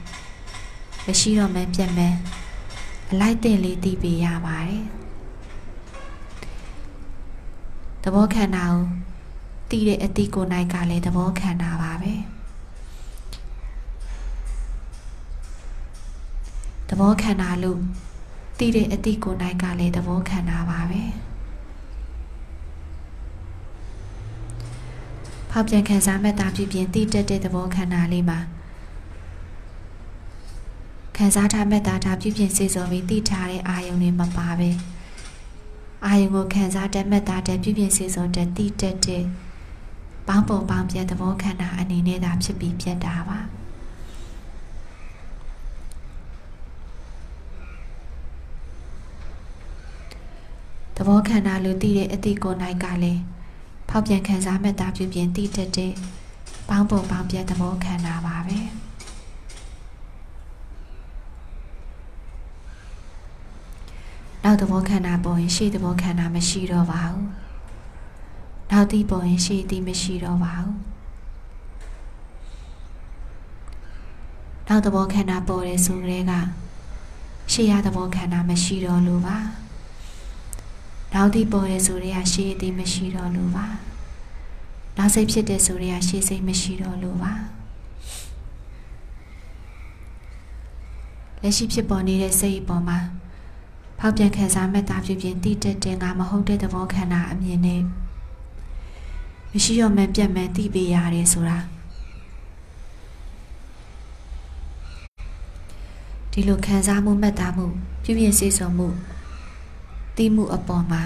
S1: မရှိတော့မှပြတ်မှန်း အလိုက်တင်လေးသိပေးရပါတယ်သဘောခန္ဓာကိုသိတဲ့အတိကိုနိုင်ကလည်းသဘောခန္ဓာပါပဲသဘောခန္ဓာလို့သိတဲ့အတိကိုယ်၌ကလည်းသဘောခံတာပါပဲဖောက်ပြန်ခံစားမဲ့တာဖြစ်ပြင်သိတတ်တဲ့သဘောခံတာလေးမှာ ခံစားထားမဲ့တာဒါပြုပြင်စေစောပြီးသိထားတဲ့အာယုံတွေမပါပဲအာယုံကိုခံစားတတ်မဲ့တာတဲ့ပြုပြင်စေစောတဲ့သိတတ်တဲ့ပေါင်းပုံပေါင်းပြသဘောခံတာအနေနဲ့သာဖြစ်ပြီးပြတ်တာပါသဘောခန္ဓာလို့သိတဲ့အတိကိုယ်၌ကလည်းဖောက်ပြန်ခံစားမဲ့တာပြုပြင်သိတတ်တဲ့ပေါင်းပုံပေါင်းပြသဘောခန္ဓာပါပဲ နောက်သဘောခန္ဓာပေါ်ရင်ရှေ့သဘောခန္ဓာမရှိတော့ပါဘူးနောက်သီးပေါ်ရင်ရှေ့သီးမရှိတော့ပါဘူးနောက်သဘောခန္ဓာပေါ်တယ်ဆိုကြတဲ့ကရှေ့ရသဘောခန္ဓာမရှိတော့လို့ပါနောက်သီးပေါ်တယ်ဆိုတဲ့ကရှေ့သီးမရှိတော့လို့ပါနောက်စိတ်ဖြစ်တယ်ဆိုတဲ့ကရှေ့စိတ်မရှိတော့လို့ပါလက်ရှိဖြစ်ပေါ်နေတဲ့စိတ်ပေါ်မှာ ဖောက်ပြန်ခံစားမဲ့တာဖြစ်ပြင်တိတက်တဲ့ငါမဟုတ်တဲ့သဘောခန္ဓာအမြင်နဲ့မရှိရမှန်ပြတ်မှန်သိပေးရတယ်ဆိုတာဒီလိုခံစားမှုမှတ်သားမှုပြုပြင်စေစုံမှုသိမှုအပေါ်မှာ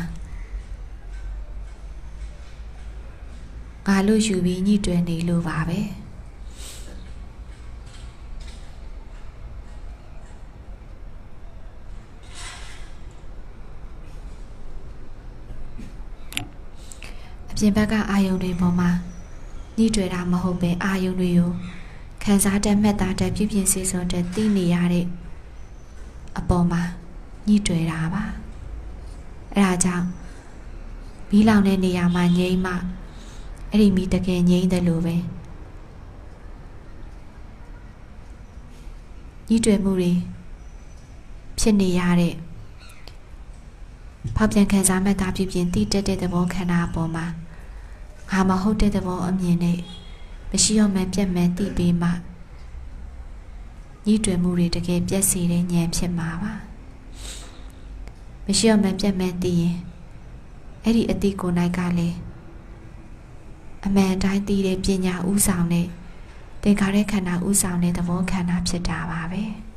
S1: ငါလို့ယူပြီးညှိတွယ်နေလို့ပါပဲ။ ပြင်ဘက်ကအာယုံတွေပေါ်မှာညှိတွေ့တာမဟုတ်ပဲအာယုံတွေကိုခံစားတတ်မှတ်သားတတ်ပြုပြင်စေစုံတတ်သိနေရတဲ့အပေါ်မှာညှိတွေ့တာပါအဲဒါကြောင့်မီးလောင်တဲ့နေရာမှာငြိမ်းမှအဲ့ဒီမီးတကယ်ငြိမ်းတယ်လို့ပဲညှိတွေ့မှုတွေဖြစ်နေရတဲ့ဖောက်ပြန်ခံစားမှတ်သားပြုပြင်တိတက်တဲ့သဘောခန္ဓာအပေါ်မှာ ငါမဟုတ်တဲ့သဘောအမြင်နဲ့မရှိတော့မှပြက်မှန်သိပေးမှညှိတွယ်မှုတွေတကယ်ပြက်စီတဲ့ဉာဏ်ဖြစ်မှာပါမရှိတော့မှပြက်မှန်သိရင်အဲ့ဒီအတိကိုယ်၌ကလည်းအမှန်တိုင်းသိတဲ့ပညာဥဆောင်တဲ့သင်္ခါရခန္ဓာဥဆောင်တဲ့သဘောခန္ဓာဖြစ်တာပါပဲ။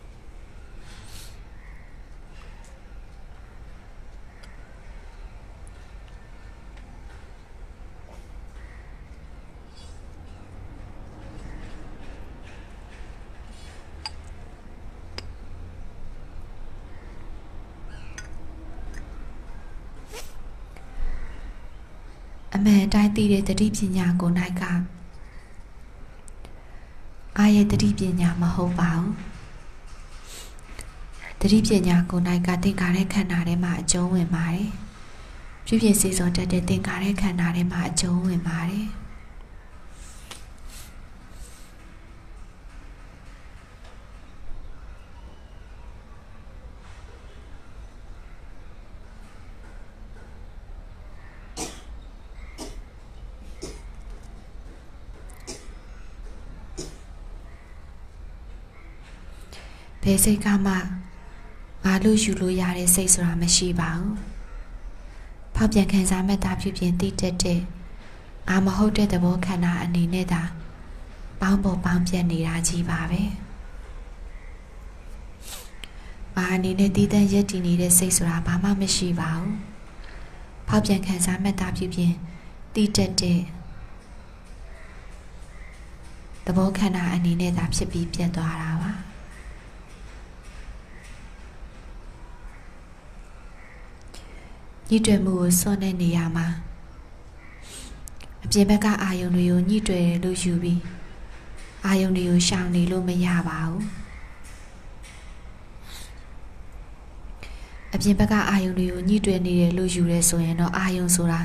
S1: မှန်တိုင်းသိတဲ့တတိပညာကို၌ကအာရဲ့တတိပညာမဟုတ်ပါဘူးတတိပညာကို၌ကသင်္ကာတဲ့ခန္ဓာထဲမှာအကျုံးဝင်ပါတယ်ပြုပြင်စေစုံတတ်တဲ့သင်္ကာတဲ့ခန္ဓာထဲမှာအကျုံးဝင်ပါတယ် ဘယ်စိတ်ကမှငါလို့ယူလို့ရတဲ့စိတ်ဆိုတာမရှိပါဘူး။ဖောက်ပြန်ခံစားမဲ့တာဖြစ်ပြင်သိတတ်တဲ့ငါမဟုတ်တဲ့သဘောခန္ဓာအနေနဲ့သာပေါင်းပေါ်ပေါင်းပြတ်နေတာကြီးပါပဲ။ငါအနေနဲ့တည်တံ့ရက်တည်နေတဲ့စိတ်ဆိုတာဘာမှမရှိပါဘူး။ဖောက်ပြန်ခံစားမဲ့တာဖြစ်ပြင်သိတတ်တဲ့သဘောခန္ဓာအနေနဲ့သာဖြစ်ပြီးပြတ်သွားတာပါ။ ညှိတွယ်မှုကိုစွန့်တဲ့နေရာမှာအပြင်ဘက်ကအာယုံတွေကိုညှိတွယ်တယ်လို့ယူပြီးအာယုံတွေကိုရှောင်နေလို့မရပါဘူးအပြင်ဘက်ကအာယုံတွေကိုညှိတွယ်နေတယ်လို့ယူရဲဆိုရင်တော့အာယုံဆိုတာ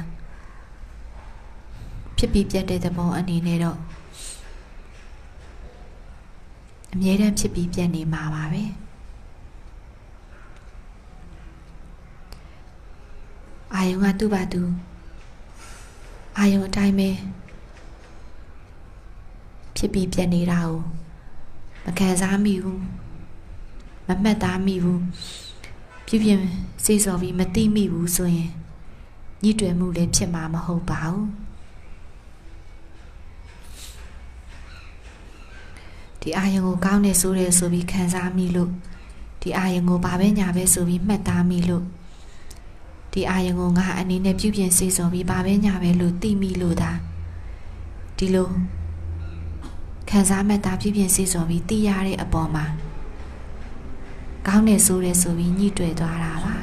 S1: ဖြစ်ပြီးပြတ်တဲ့သဘောအနေနဲ့တော့အမြဲတမ်းဖြစ်ပြီးပြတ်နေမှာပါပဲ။ အာယုံကသူ့ဘာသူအာယုံအတိုင်းပဲဖြစ်ပြီးပြတ်နေတာကိုမခံစားမိဘူးမမှတ်သားမိဘူးပြပြစေစော်ပြီးမသိမိဘူးဆိုရင်ညှိတွယ်မှုလည်းဖြစ်မှာမဟုတ်ပါဘူးဒီအာယုံကိုကောင်းနေဆိုတယ်ဆိုပြီးခံစားမိလို့ဒီအာယုံကိုဘာပဲညာပဲဆိုပြီးမှတ်သားမိလို့ ဒီအာယုံကိုငါအနေနဲ့ပြုပြင်စေစော်ပြီးဘာပဲညာပဲလို့သိမိလို့ဒါဒီလိုခံစားမှတ်သားပြုပြင်စေစော်ပြီးသိရတဲ့အပေါ်မှာကောင်းနေဆိုတယ်ဆိုပြီးညှိတွေ့သွားတာပါ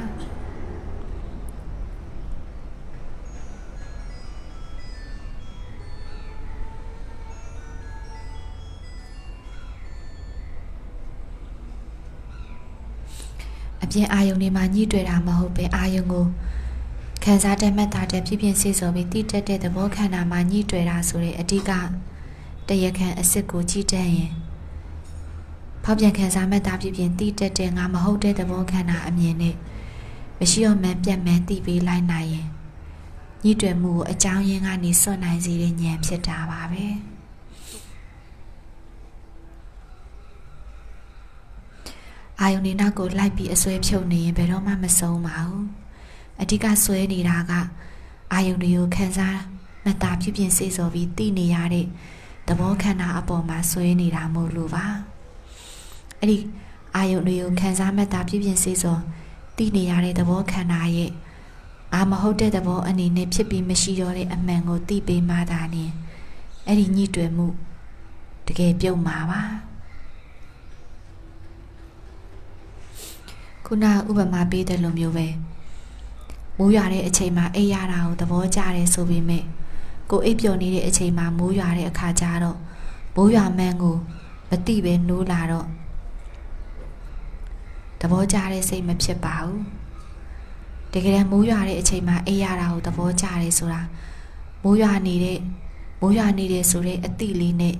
S1: ပြင်အာယုန်တွေမှာညှိတွေ့တာမဟုတ်ပဲအာယုန်ကိုခံစားတဲ့မှတ်သားတဲ့ပြပြစေစော်ပြီးတိတက်တဲ့သဘောခန္ဓာမှာညှိတွေ့တာဆိုတဲ့အဓိကတရခံအစ်စ်ကိုကြည့်တတ်ရင်ဖောက်ပြန်ခံစားမှတ်သားပြပြတိတက်တဲ့ငါမဟုတ်တဲ့သဘောခန္ဓာအမြင်နဲ့မရှိတော့မှပြတ်မှန်းသိပြီးလိုက်နိုင်ရင်ညှိတွေ့မှုကိုအကြောင်းရင်းကနေစွန့်နိုင်စေတဲ့ဉာဏ်ဖြစ်တာပါပဲ။ အာယုန်နေနောက်ကိုလိုက်ပြီးအစွဲဖြုတ်နေရင်ဘယ်တော့မှမဆုံးပါဘူးအဓိကဆွဲနေတာကအာယုန်တွေကိုခံစားမတာပြပြင်းစေစော်ပြီးသိနေရတဲ့သဘောခန္ဓာအပေါ်မှာဆွဲနေတာမို့လို့ပါအဲ့ဒီအာယုန်တွေကိုခံစားမတာပြပြင်းစေစော်သိနေရတဲ့သဘောခန္ဓာရဲ့အာမဟုတ်တဲ့သဘောအနေနဲ့ဖြစ်ပြီးမရှိတော့တဲ့အမှန်ကိုသိပေးမှသာလျှင်အဲ့ဒီညှိတွယ်မှုတကယ်ပြုတ်မှာပါ ခုနဥပမာပေးတဲ့လိုမျိုးပဲမိုးရွာတဲ့အချိန်မှာအိပ်ရတာကိုသဘောကျတယ်ဆိုပေမဲ့ကိုအိပ်ပျော်နေတဲ့အချိန်မှာမိုးရွာတဲ့အခါကျတော့မိုးရွာမှန်းကိုမသိပဲနိုးလာတော့သဘောကျတဲ့စိတ်မဖြစ်ပါဘူးတကယ်တမ်းမိုးရွာတဲ့အချိန်မှာအိပ်ရတာကိုသဘောကျတယ်ဆိုတာမိုးရွာနေတဲ့မိုးရွာနေတယ်ဆိုတဲ့အတိလေးနဲ့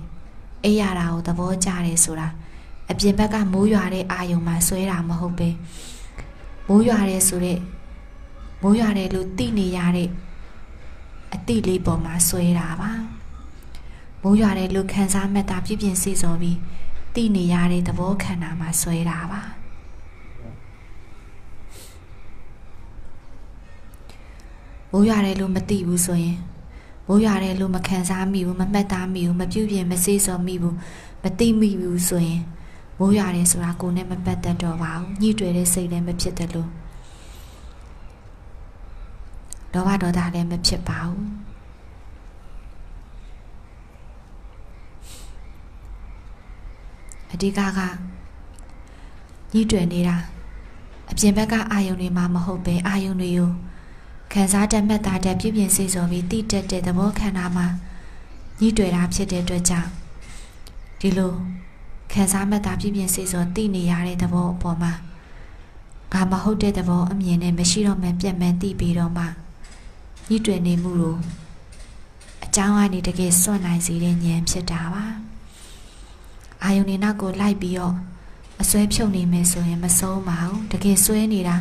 S1: အိပ်ရတာကိုသဘောကျတယ်ဆိုတာ အပြင်ဘက်ကမိုးရွာတဲ့အာယုံမှာဆွဲတာမဟုတ်ပဲမိုးရွာတဲ့ဆိုတဲ့မိုးရွာတယ်လို့သိနေရတဲ့အတိလေးပေါ်မှာဆွဲတာပါမိုးရွာတယ်လို့ခံစားမှတ်တာပြပြင်းစီစော်ပြီးသိနေရတဲ့သဘောခန္ဓာမှာဆွဲတာပါမိုးရွာတယ်လို့မသိဘူးဆိုရင်မိုးရွာတယ်လို့မခံစားမိဘူးမမှတ်သားမိဘူးမပြုပြင်မစေးစော်မိဘူးမသိမိဘူးဆိုရင် မိုးရွာတယ်ဆိုတာကိုယ်နဲ့မပတ်သက်တော့ပါဘူးညှိတွေ့တဲ့စိတ်လည်းမဖြစ်တယ်လို့ဒေါဘဒေါသလည်းမဖြစ်ပါဘူးအဓိကကညှိတွေ့နေတာအပြင်ဘက်ကအာယုံတွေမှာမဟုတ်ပဲအာယုံတွေကိုခံစားတတ်မှတ်တာတတ်ပြပြင်းစေစော်ပြီးတိတက်တဲ့သဘောခန္ဓာမှာညှိတွေ့တာဖြစ်တဲ့အတွက်ကြောင့်ဒီလို ခံစားမှတ်တာပြပြင်းစေစောသိနေရတဲ့သဘောအပေါ်မှာငါမဟုတ်တဲ့သဘောအမြင်နဲ့မရှိတော့မှပြတ်မှန်းသိပြီးတော့မှညှိတွယ်နေမှုကိုအကြောင်းကနေတကယ်စွန့်နိုင်စေတဲ့ဉာဏ်ဖြစ်တာပါအာယုန်နေနောက်ကိုလိုက်ပြီးတော့အစွဲဖြုတ်နေမယ်ဆိုရင်မဆုံးပါဘူးတကယ်စွဲနေတာ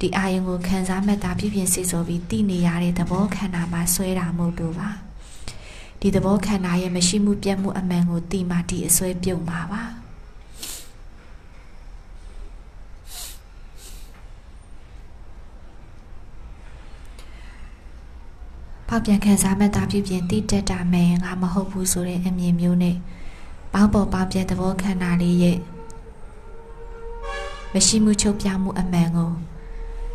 S1: ဒီအာယုန်ကိုခံစားမှတ်တာပြပြင်းစေစောပြီးသိနေရတဲ့သဘောခန္ဓာမှာစွဲတာမဟုတ်တော့ပါ ဒီသဘောခန္ဓာရဲ့မရှိမှုပြတ်မှုအမှန်ကိုသိမှဒီအစွဲပြုတ်မှာပါဖောက်ပြန်ခံစားမဲ့တာပြပြင်တိတက်တာမယ်ငါမဟုတ်ဘူးဆိုတဲ့အမြင်မျိုးနဲ့ပေါင်းပေါ်ပေါင်းပြသဘောခန္ဓာလေးရဲ့မရှိမှုချုပ်ပြမှုအမှန်ကို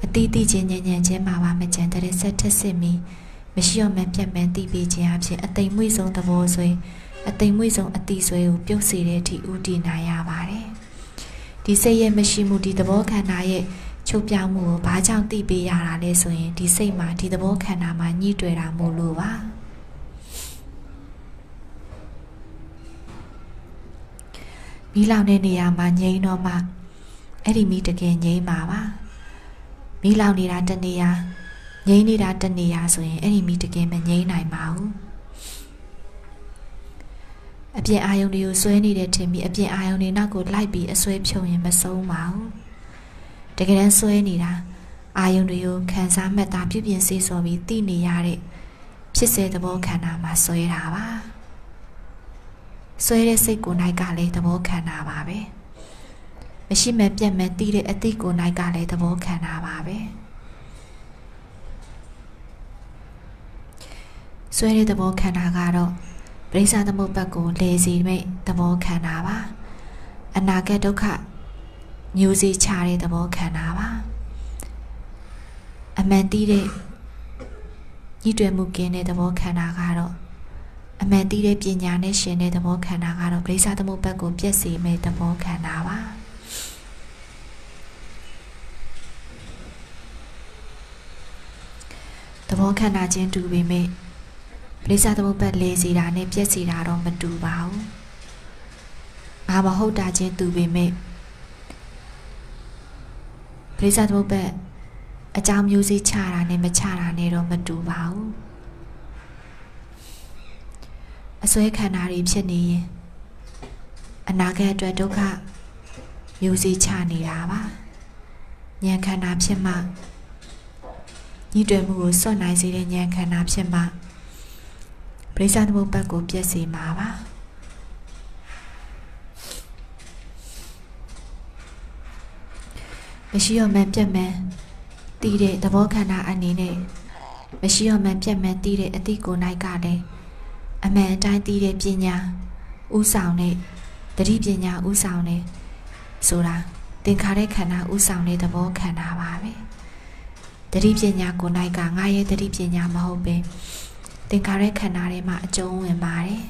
S1: အတိအကျချင်းဉာဏ်ဉာဏ်ချင်းမှာပါမကြံတဲ့ဆက်ထက်စစ်မီ မရှိရမှန်ပြတ်မှန်သိပေးခြင်းအဖြစ်အသိမွေ့ဆုံးသဘောဆွေအသိမွေ့ဆုံးအတိဆွေကိုပြုတ်စေတဲ့အထိဥတည်နိုင်ရပါတယ်ဒီစိတ်ရဲ့မရှိမှုဒီသဘောခန္ဓာရဲ့ချုပ်ပြောင်းမှုကိုဘာကြောင့်သိပေးရတာလဲဆိုရင်ဒီစိတ်မှာဒီသဘောခန္ဓာမှာညှိတွယ်တာမို့လို့ပါမိလောင်တဲ့နေရာမှာငြိမ်းတော့မှအဲ့ဒီမိတကယ်ငြိမ်းပါပါမိလောင်နေတာတနေရာ ငြိမ်းနေတာတနေရာဆိုရင်အဲ့ဒီမိတကယ်မငြိမ်းနိုင်ပါဘူးအပြင်အာယုန်တွေကိုဆွဲနေတဲ့ထင်ပြီးအပြင်အာယုန်တွေနောက်ကိုလိုက်ပြီးအဆွဲဖြုံရင်မဆုံးပါဘူးတကယ်တမ်းဆွဲနေတာအာယုန်တွေကိုခံစားမှတ်သားပြုပြင်စေစော်ပြီးသိနေရတဲ့ဖြစ်စေသဘောခန္ဓာမှာဆွဲတာပါဆွဲတဲ့စိတ်ကိုယ်၌ကလည်းသဘောခန္ဓာပါပဲမမရှိမဲ့ပြက်မဲ့တီးတဲ့အတိကိုနိုင်ကလည်းသဘောခံတာပါပဲ ဆွဲတဲ့သဘောခံတာကတော့ပရိစ္ဆာသမုပ္ပတ်ကိုလေစီမဲ့သဘောခံတာပါအနာဂတ်ဒုက္ခမျိုးစေ့ချတဲ့သဘောခံတာပါအမှန်တီးတဲ့ညှိတွယ်မှုကင်းတဲ့သဘောခန္ဓာကတော့အမှန်တီးတဲ့ပညာနဲ့ရှင်တဲ့သဘောခန္ဓာကတော့ပရိစ္ဆာသမုပ္ပတ်ကိုပြည့်စုံမဲ့သဘောခန္ဓာပါသဘောခန္ဓာချင်းတူပေမဲ့ ပရိစ္ဆာသမုပ္ပတ်လေစီတာနဲ့ပြည့်စီတာတော့မတူပါဘူး။ငါမဟုတ်တာချင်းတူပေမဲ့ပရိစ္ဆာသမုပ္ပတ်အကြောင်းမျိုးစေ့ချတာနဲ့မချတာနဲ့တော့မတူပါဘူးအစွဲခန္ဓာတွေဖြစ်နေရင်အနာဂတ်အတွက်ဒုက္ခမျိုးစေ့ချနေတာပါဉာဏ်ခန္ဓာဖြစ်မှညှိတွယ်မှုကိုစွန့်နိုင်စေတဲ့ဉာဏ်ခန္ဓာဖြစ်မှပ ရိစ္ဆသမုပ္ပတ်ကိုပြည့်စေမှာပါမရှိရမှန်ပြတ်မှန်တည်တဲ့သဘောခန္ဓာအနေနဲ့မရှိရမှန်ပြတ်မှန်တည်တဲ့အတိကိုနိုင်ကလည်းအမှန်အတိုင်းတည်တဲ့ပညာဥဆောင်တဲ့တတိပညာဥဆောင်တဲ့ဆိုတာသင်္ခါရခန္ဓာဥဆောင်တဲ့သဘောခန္ဓာပါပဲတတိပညာကိုနိုင်ကငါရဲ့တတိပညာမဟုတ်ပဲ သင်္ခါရခန္ဓာထဲမှာအကျုံးဝင်ပါတယ်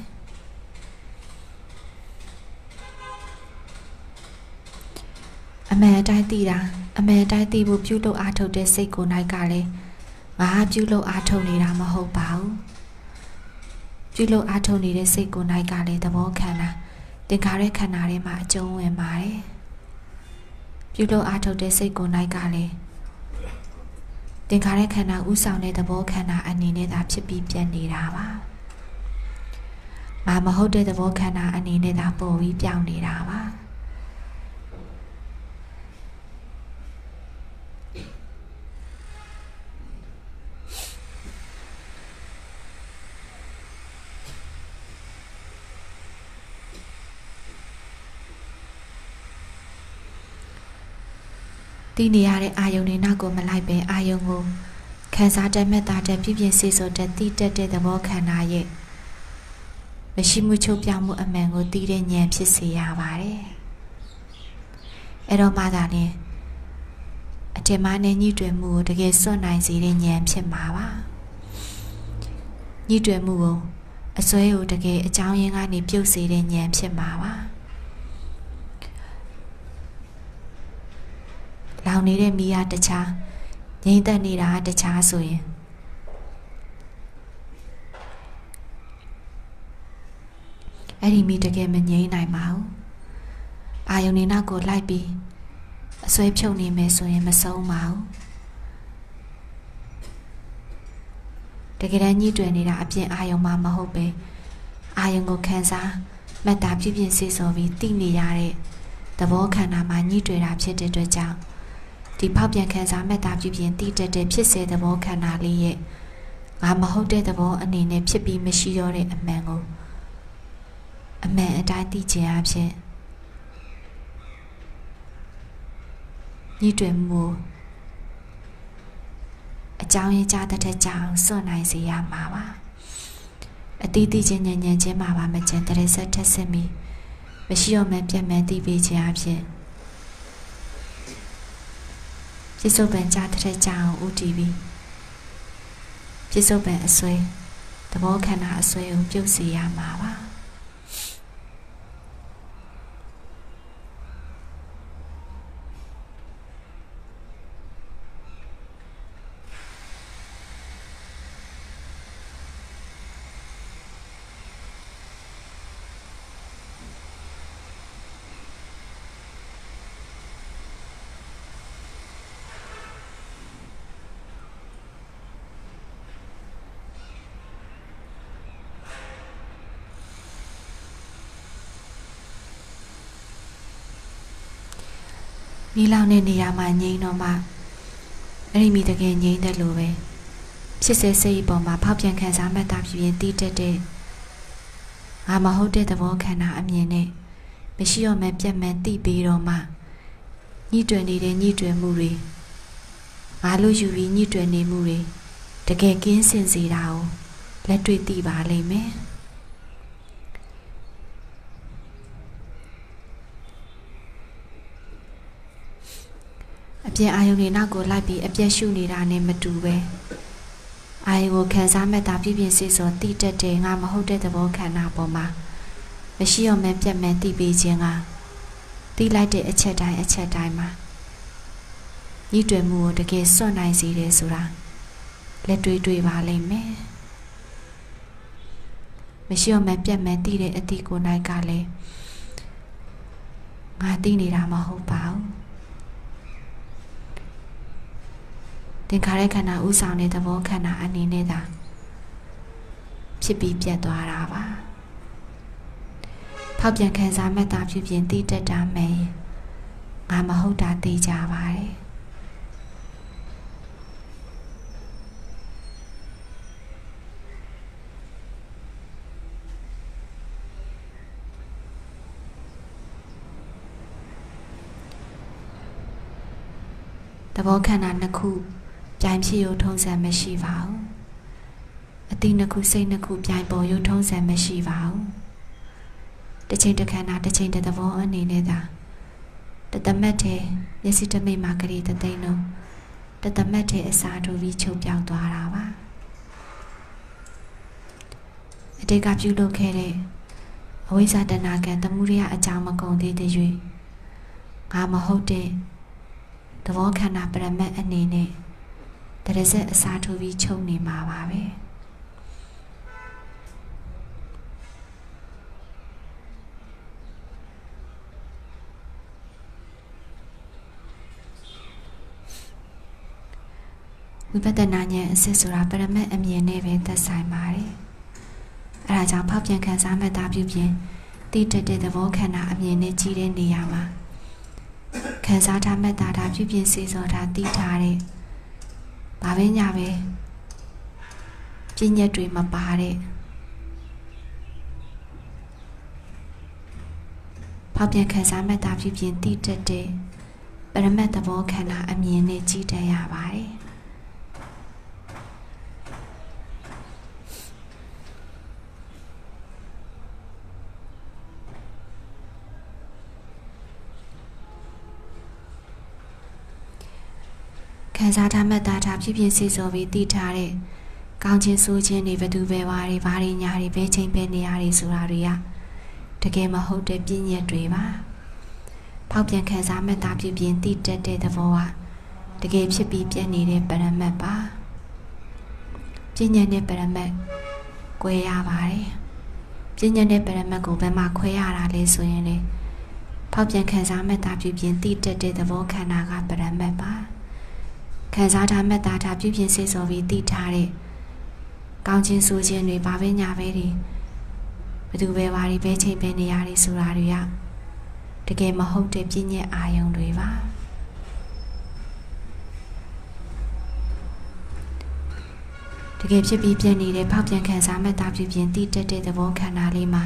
S1: အမှန်အတိုင်းသိတာအမှန်တိုင်းသိဖို့ပြုလုပ်အားထုတ်တဲ့စိတ်ကိုနိုင်ကလည်းငါပြုလုပ်အားထုတ်နေတာမဟုတ်ပါဘူးပြုလုပ်အားထုတ်နေတဲ့စိတ်ကိုနိုင်ကလည်းသဘောခံတာသင်္ခါရခန္ဓာထဲမှာအကျုံးဝင်ပါတယ်ပြုလုပ်အားထုတ်တဲ့စိတ်ကိုနိုင်ကလည်း သင်္ခါရခန္ဓာဥဆောင်တဲ့သဘောခန္ဓာအနေနဲ့သာဖြစ်ပြီးပြတ်နေတာပါငါမဟုတ်တဲ့သဘောခန္ဓာအနေနဲ့သာပေါ်ပြီးပြောင်းနေတာပါ သိနေရတဲ့အာယုန်တွေနောက်ကိုမလိုက်ပဲအာယုန်ကိုခံစားတတ်မဲ့တာတဲ့ပြည့်ပြည့်စေစုံတဲ့သိတတ်တဲ့သဘောခန္ဓာရဲ့မရှိမှုချုပ်ပြောင်းမှုအမှန်ကိုသိတဲ့ဉာဏ်ဖြစ်စေရပါတယ်။အဲ့တော့မှသာလေအထင်မှားနဲ့ညှိတွယ်မှုကိုတကယ်စွန့်နိုင်စေတဲ့ဉာဏ်ဖြစ်မှာပါ။ညှိတွယ်မှုကိုအစွဲကိုတကယ်အကြောင်းရင်းကနေပြုတ်စေတဲ့ဉာဏ်ဖြစ်မှာပါ။ လောင်နေတဲ့မိရတခြားငြိမ့်သက်နေတာတခြားဆိုရင်အဲ့ဒီမိတကယ်မငြိမ့်နိုင်ပါဘူးအာယုန်နေနောက်ကိုလိုက်ပြီးအစွဲဖြုတ်နေမယ်ဆိုရင်မဆုံးပါဘူးတကယ်တမ်းညှိတွယ်နေတာအပြင်အာယုံမှမဟုတ်ပဲအာယုံကိုခံစားမတ်တာပြည့်ပြည့်စေစောပြီးသိနေရတဲ့သဘောခန္ဓာမှာညှိတွယ်တာဖြစ်တဲ့အတွက်ကြောင့် ဒီဖောက်ပြန်ခံစားမဲ့တာပြုပြင်တည်တက်တဲ့ဖြစ်စေသဘောခန္ဓာလေးရဲ့ငါမဟုတ်တဲ့သဘောအနေနဲ့ဖြစ်ပြီးမရှိတော့တဲ့အမှန်ကိုအမှန်အတိုင်းသိခြင်းအဖြစ်ညှိတွယ်မှုအကြောင်းရင်းကြားတဲ့ကြောင့်စွန့်နိုင်စေရမှာပါအတိအကျဉာဏ်ဉာဏ်ချင်းမှာပါမကျန်တရဆက်ထက်စစ်မိမရှိတော့မှပြတ်မှန်သိပေးခြင်းအဖြစ် ပြစ္ဆုတ်ပံကြားတဲ့ကြောင်ဥတီပြီးပြစ္ဆုတ်ပံအစွဲသဘောခန္ဓာအစွဲကိုပြုတ်စေရမှာပါ မီးလောင်တဲ့နေရာမှာငြိမ်တော့မှအဲ့ဒီမိတကယ်ငြိမ်တဲ့လိုပဲဖြစ်စေစိတ်ပေါ်မှာဖောက်ပြန်ခံစားမှတ်တာဖြစ်ရင်တီးတက်တဲ့ငါမဟုတ်တဲ့သဘောခန္ဓာအမြင်နဲ့မရှိတော့မှပြတ်မှန်သိပြီးတော့မှညှိတွယ်နေတဲ့ညှိတွယ်မှုတွေငါလို့ယူပြီးညှိတွယ်နေမှုတွေတကယ်ကင်းစင်စေတာကိုလက်တွေ့သိပါလိမ့်မယ် ပြည့်အာယုန်တွေနောက်ကိုလိုက်ပြီးအပြည့်ရှုနေတာနဲ့မတူပဲအာယုန်ကိုခံစားမဲ့တာပြည့်ပြည့်စေစောတိတက်တဲ့ငါမဟုတ်တဲ့သဘောခန္ဓာပေါ်မှာမရှိအောင်မဲ့ပြတ်မဲ့တိပေးခြင်းကတိလိုက်တဲ့အချက်တိုင်းအချက်တိုင်းမှာညှိတွယ်မှုကိုတကယ်စွန့်နိုင်စေတယ်ဆိုတာလက်တွေ့တွေ့ပါလိမ့်မယ်မရှိအောင်မဲ့ပြတ်မဲ့တိတဲ့အတိကိုနိုင်ကလည်းငါသိနေတာမဟုတ်ပါဘူး သင်္ခါရခန္ဓာဥဆောင်တဲ့သဘောခန္ဓာအနေနဲ့သာဖြစ်ပြီးပြတ်သွားတာပါဖောက်ပြန်ခံစားမဲ့တာဖြစ်ပြင်တည်တက်တာမယ်ငါမဟုတ်တာသိကြပါတယ်သဘောခန္ဓာနှစ်ခု ပြိုင်ဖြစ်ရုံထုံးစံမရှိပါဘူးအတိနှစ်ခုစိတ်နှစ်ခုပြိုင်ပေါ်ရုံထုံးစံမရှိပါဘူးတစ်ချိန်တစ်ခန္ဓာတစ်ချိန်တစ်သဘောအနေနဲ့သာတသမတ်တဲ့မျက်စိတမိတ်မှာကလေးတသိန်းလုံးတသမတ်တဲ့အစာထိုးပြီးချုပ်ပြောင်းသွားတာပါအတိတ်ကပြုလုပ်ခဲ့တဲ့အဝိဇ္ဇတဏကံသမှုရိယအကြောင်းမကုန်သေးတဲ့၍ငါမဟုတ်တဲ့သဘောခန္ဓာပရမတ်အနေနဲ့ တရဇက်အစားထိုးပြီးချုပ်နေမှာပါပဲဝိပဿနာဉာဏ်အစစ်ဆိုတာပရမတ်အမြင်နဲ့ပဲသက်ဆိုင်ပါတယ်အဲဒါကြောင့်ဖောက်ပြန်ခံစားမှတ်သားပြုပြင်တည်တက်တဲ့သဘောခန္ဓာအမြင်နဲ့ကြည့်တဲ့နေရာမှာခံစားထားမှတ်သားတာပြုပြင်စေစောတာတည်ထားတဲ့ ဘာပဲညာပဲပြည့်ညက်တွေမပါတဲ့ဖောက်ပြန်ခံစားမှတ်သားပြုပြင်တည်တက်တဲ့ပရမတ်သဘောခန္ဓာအမြင်နဲ့ကြည့်တတ်ရပါတယ် ခံစားထားမှတ်သားထားဖြစ်ဖြစ်စေစောပြီးတည်ထားတဲ့ကောင်းခြင်းဆိုးခြင်းတွေဘသူပဲပါတွေဘာတွေညာတွေဘဲချိန်ပဲနေရာတွေဆိုတာတွေကတကယ်မဟုတ်တဲ့ပြည့်ညက်တွေပါဖောက်ပြန်ခံစားမှတ်သားဖြစ်ပြင်တည်တက်တဲ့သဘောဟာတကယ်ဖြစ်ပြီးပြည့်နေတဲ့ပရမတ်ပါပြည့်ညက်တဲ့ပရမတ်꿰ရပါတယ်ပြည့်ညက်တဲ့ပရမတ်ကိုဘယ်မှာခွဲရတာလဲဆိုရင်လေဖောက်ပြန်ခံစားမှတ်သားဖြစ်ပြင်တည်တက်တဲ့သဘောခန္ဓာကပရမတ်ပါ ခံစားထားမှတ်သားထားပြုပြင်စေစောပြီးတည်ထားတဲ့ကောင်းခြင်းဆိုခြင်းတွေဘာပဲညာပဲတွေဘသူပဲဘာတွေပဲချိန်ပဲနေရာတွေဆိုတာတွေကတကယ်မဟုတ်တဲ့ပြည့်ညက်အာယုံတွေပါတကယ်ဖြစ်ပြီးပြည့်နေတဲ့ဖောက်ပြန်ခံစားမှတ်သားပြုပြင်တည်တက်တဲ့သဘောခန္ဓာလေးမှာ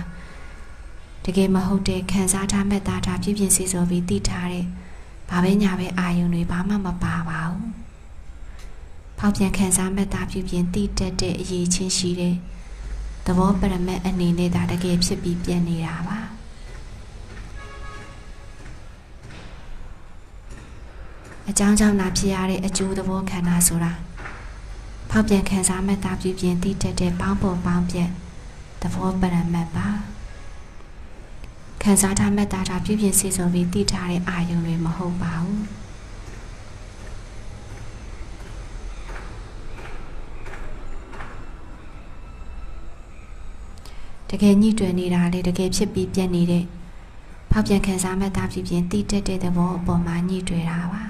S1: တကယ်မဟုတ်တဲ့ခံစားထားမှတ်သားထားပြုပြင်စေစောပြီးတည်ထားတဲ့ဘာပဲညာပဲအာယုံတွေဘာမှမပါပါဘူး ဖောက်ပြန်ခံစားမှတ်သားပြုပြင်တည်တက်တဲ့အရေးချင်းရှိတဲ့သဘောပရမတ်အနေနဲ့ဒါတကယ်ဖြစ်ပြီးပြန်နေတာပါအကြောင်းကြောင့်နာဖြစ်ရတဲ့အကျိုးသဘောခန္ဓာဆိုတာဖောက်ပြန်ခံစားမှတ်သားပြုပြင်တည်တက်တဲ့ပေါင်းပေါ်ပေါင်းပြက်သဘောပရမတ်ပါခံစားထားမှတ်သားတာပြုပြင်စေစုံပြီးတည်ထားတဲ့အာယုံတွေမဟုတ်ပါဘူး တကယ်ညှိတွယ်နေတာလေတကယ်ဖြစ်ပြီးပြတ်နေတဲ့ဖောက်ပြန်ခံစားမှတ်သားဖြစ်ပြင်တိတက်တဲ့သဘောအပေါ်မှာညှိတွယ်တာပါ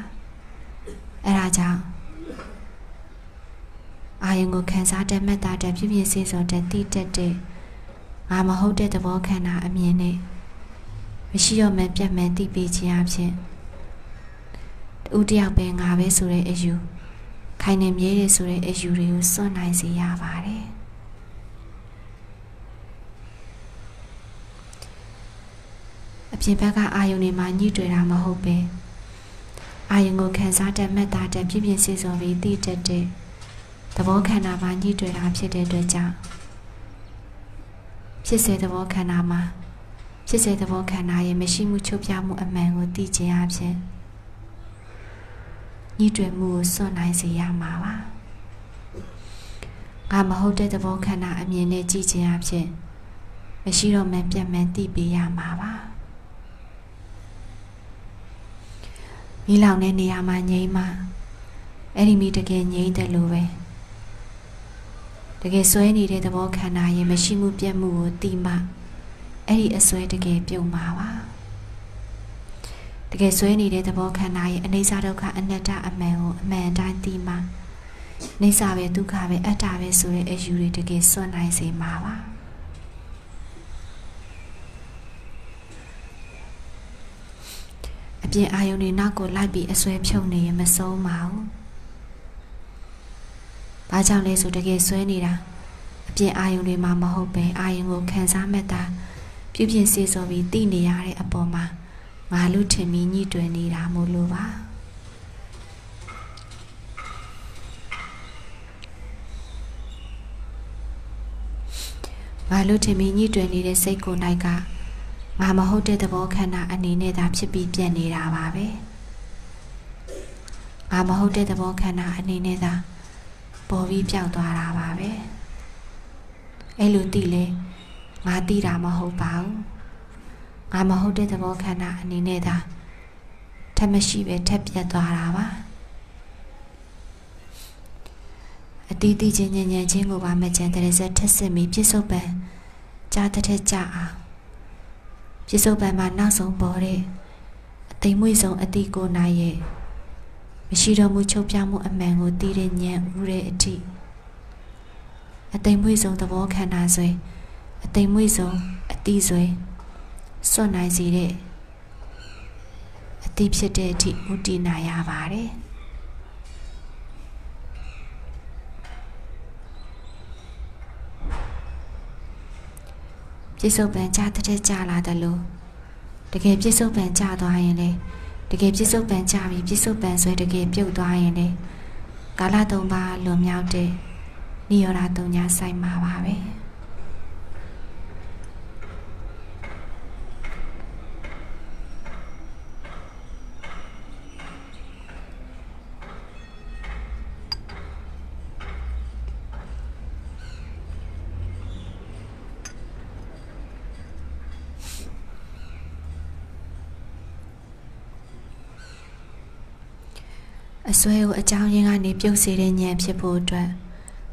S1: အဲဒါကြောင့်အာယုံကိုခံစားတဲ့မှတ်သားတဲ့ဖြစ်ဖြစ်စေစောတဲ့တိတက်တဲ့ငါမဟုတ်တဲ့သဘောခန္ဓာအမြင်နဲ့မရှိတော့မှပြတ်မှန်တိပေးခြင်းအဖြစ်တူတယောက်ပဲငါပဲဆိုတဲ့အယူခိုင်နေမြဲတယ်ဆိုတဲ့အယူတွေကိုစွန့်နိုင်စေရပါတယ် အပြင်ဘက်ကအာယုန်တွေမှာညှိတွေ့တာမဟုတ်ပဲအာယုံကိုခံစားတတ်မှတ်သားတတ်ပြည့်ပြည့်စုံစုံပြီးသိတတ်တဲ့သဘောခန္ဓာမှာညှိတွေ့တာဖြစ်တဲ့အတွက်ကြောင့်ဖြစ်စေသဘောခန္ဓာမှာဖြစ်စေသဘောခန္ဓာရဲ့မရှိမှုချုပ်ပြမှုအမှန်ကိုသိခြင်းအဖြစ်ညှိတွေ့မှုကိုစွန့်နိုင်စေရမှာပါငါမဟုတ်တဲ့သဘောခန္ဓာအမြင်နဲ့ကြည့်ခြင်းအဖြစ်မရှိတော့မှပြတ်မှန်သိပေးရမှာပါ မိလောင်တဲ့နေရာမှာငြိမ်းမှအဲ့ဒီမိတကယ်ငြိမ်းတယ်လို့ပဲတကယ်ဆွဲနေတဲ့သဘောခန္ဓာရဲ့မရှိမှုပြတ်မှုကိုသိမှအဲ့ဒီအစွဲတကယ်ပြုံမှာပါတကယ်ဆွဲနေတဲ့သဘောခန္ဓာရဲ့အနိစ္စဒုက္ခအနတ္တအမှန်ကိုအမှန်တိုင်းသိမှနေစာပဲဒုက္ခပဲအတ္တပဲဆိုတဲ့အယူတွေတကယ်စွန့်နိုင်စေမှာပါ အပြင်အာယုန်တွေနောက်ကိုလိုက်ပြီးအစွဲဖြုတ်နေရင်မဆုံးပါဘူး။ဘာကြောင့်လဲဆိုတကယ်ဆွဲနေတာအပြင်အာယုန်တွေမှာမဟုတ်ပဲအာယုန်ကိုခံစားမဲ့တာပြုပြင်စေစောပြီးသိနေရတဲ့အပေါ်မှာငါလူထင်ပြီးညှိတွယ်နေတာမို့လို့ပါ။ငါလူထင်ပြီးညှိတွယ်နေတဲ့စိတ်ကို၌က ငါမဟုတ်တဲ့သဘောခန္ဓာအနေနဲ့သာဖြစ်ပြီးပြက်နေတာပါပဲငါမဟုတ်တဲ့သဘောခန္ဓာအနေနဲ့သာပေါ်ပြီးပြောက်သွားတာပါပဲအဲ့လိုသိလဲငါသိတာမဟုတ်ပါဘူးငါမဟုတ်တဲ့သဘောခန္ဓာအနေနဲ့သာထက်မရှိပဲထက်ပြက်သွားတာပါအတီးတီးချင်းညံ့ညံ့ချင်းကိုပါမကြံတဲ့စက်ထက်စစ်ပြီးပြစ္ဆုတ်ပံကြားတဲ့ကြအောင် ပြစ္ဆုတ်ပံမှာနောက်ဆုံးပေါ်တဲ့အသိမွေ့ဆုံးအတိကိုနိုင်ရဲ့မရှိတော့မှုချုပ်ပြမှုအမှန်ကိုသိတဲ့ဉာဏ်ဥရဲ့အထိအသိမွေ့ဆုံးသဘောခန္ဓာဆွဲအသိမွေ့ဆုံးအတိဆွဲစွန့်နိုင်စေတဲ့အတိဖြစ်တဲ့အထိဥတည်နိုင်ရပါတယ် ပြစ္ဆုတ်ပံကြာတဲ့ကြာလာတယ်လို့တကယ်ပြစ္ဆုတ်ပံကြာသွားရင်လေတကယ်ပြစ္ဆုတ်ပံကြာပြီးပြစ္ဆုတ်ပံဆွဲတကယ်ပြုတ်သွားရင်လေကာလသုံးပါလွန်မြောက်တဲ့နိရောဓသုံးညာဆိုင်မှာပါပဲ။ အစွဲကိုအကြောင်းရင်းကနေပြုတ်စေတဲ့ဉာဏ်ဖြစ်ဖို့အတွက်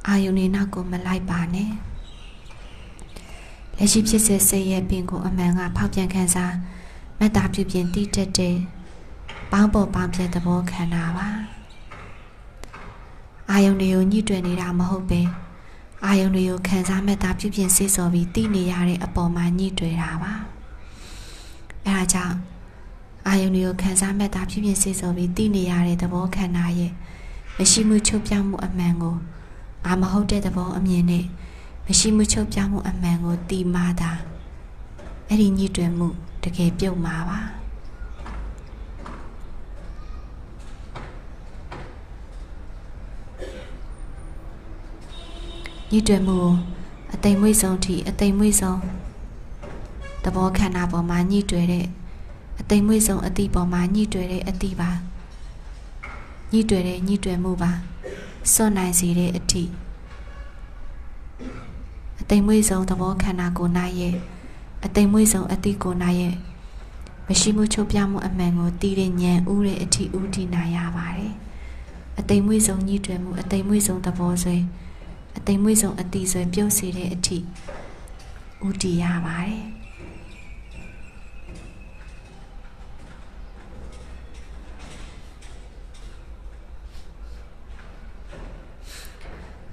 S1: အာယုန်နေနောက်ကိုမလိုက်ပါနဲ့လက်ရှိဖြစ်စေစိတ်ရဲ့ပင်ကိုအမှန်ကဖောက်ပြန်ခံစားမေတ္တာပြုပြင်တည်တတ်တဲ့ပေါင်းပေါ်ပေါင်းပြန်သဘောခန္ဓာပါအာယုန်တွေကိုညှိတွယ်နေတာမဟုတ်ပဲအာယုန်တွေကိုခံစားမေတ္တာပြုပြင်စေစော်ပြီးတည်နေရတဲ့အပေါ်မှာညှိတွယ်တာပါအဲဒါကြောင့် အာယုန်တွေကိုခံစားမဲ့တာဖြစ်ဖြစ်စေစောပြီးသိနေရတဲ့သဘောခန္ဓာရဲ့မရှိမှုချုပ်ပြောင်းမှုအမှန်ကိုအာမဟုတ်တဲ့သဘောအမြင်နဲ့မရှိမှုချုပ်ပြောင်းမှုအမှန်ကိုသိမှသာအဲ့ဒီညှိတွယ်မှုတကယ်ပြုတ်မှာပါညှိတွယ်မှုအသိမွေ့ဆုံးထိအသိမွေ့ဆုံးသဘောခန္ဓာပေါ်မှာညှိတွယ်တဲ့ အသိမွေ့ဆုံးအတိပေါ်မှာညှိတွယ်တဲ့အတိပါညှိတွယ်တဲ့ညှိတွယ်မှုပါစွန့်နိုင်စေတဲ့အထိအသိမွေ့ဆုံးသဘောခန္ဓာကိုနိုင်ရဲ့အသိမွေ့ဆုံးအတိကိုနိုင်ရဲ့မရှိမှုချုပ်ပြမှုအမှန်ကိုတည်တဲ့ဉာဏ်ဥတဲ့အထိဥတည်နိုင်ရပါတယ်အသိမွေ့ဆုံးညှိတွယ်မှုအသိမွေ့ဆုံးသဘောဆွဲအသိမွေ့ဆုံးအတိဆွဲပြုတ်စေတဲ့အထိဥတည်ရပါတယ်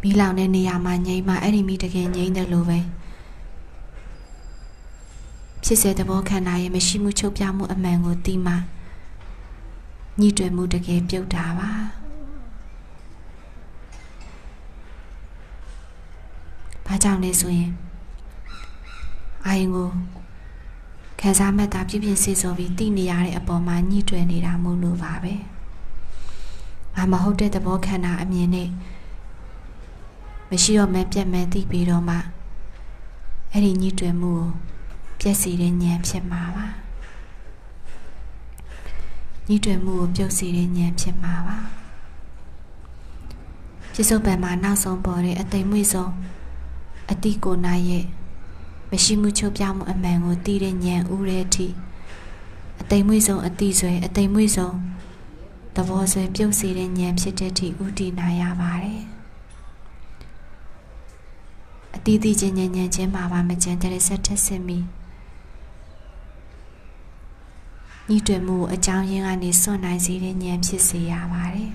S1: မီးလောင်တဲ့နေရာမှာငြိမ်းမှအဲ့ဒီမီးတကယ်ငြိမ်းတယ်လို့ပဲဖြစ်စေသဘောခန္ဓာရဲ့မရှိမှုချုပ်ပြမှုအမှန်ကိုသိမှညှိတွယ်မှုတကယ်ပြုတ်တာပါဘာကြောင့်လဲဆိုရင်အာယုံကိုခံစားမှတ်တာပြည့်ပြည့်စေစောပြီးသိနေရတဲ့အပေါ်မှာညှိတွယ်နေတာမို့လို့ပါပဲ။ငါမဟုတ်တဲ့သဘောခန္ဓာအမြင်နဲ့ မရှိတော့မဲပြက်မဲသိပြီးတော့မှအဲ့ဒီညှိတွယ်မှုကိုပြက်စီတဲ့ဉာဏ်ဖြစ်မှာပါညှိတွယ်မှုကိုပြုတ်စီတဲ့ဉာဏ်ဖြစ်မှာပါပြစ္ဆုတ်ပံမှာနောက်ဆုံးပေါ်တဲ့အသိမွေ့ဆုံးအတိကိုနာရဲ့မရှိမှုချုပ်ပြမှုအမှန်ကိုသိတဲ့ဉာဏ်ဥတဲ့အထိအသိမွေ့ဆုံးအတိဆွဲအသိမွေ့ဆုံးသဘောဆွဲပြုတ်စေတဲ့ဉာဏ်ဖြစ်တဲ့အထိဥတည်နိုင်ရပါတယ် အတီးတီးချင်းဉာဏ်ဉာဏ်ချင်းမှာပါမကြံတဲ့ဆက်ထက်စစ်မိညီတွေ့မှုအကြောင်းရင်းကနေစွန့်နိုင်စေတဲ့ဉာဏ်ဖြစ်စေရပါတယ်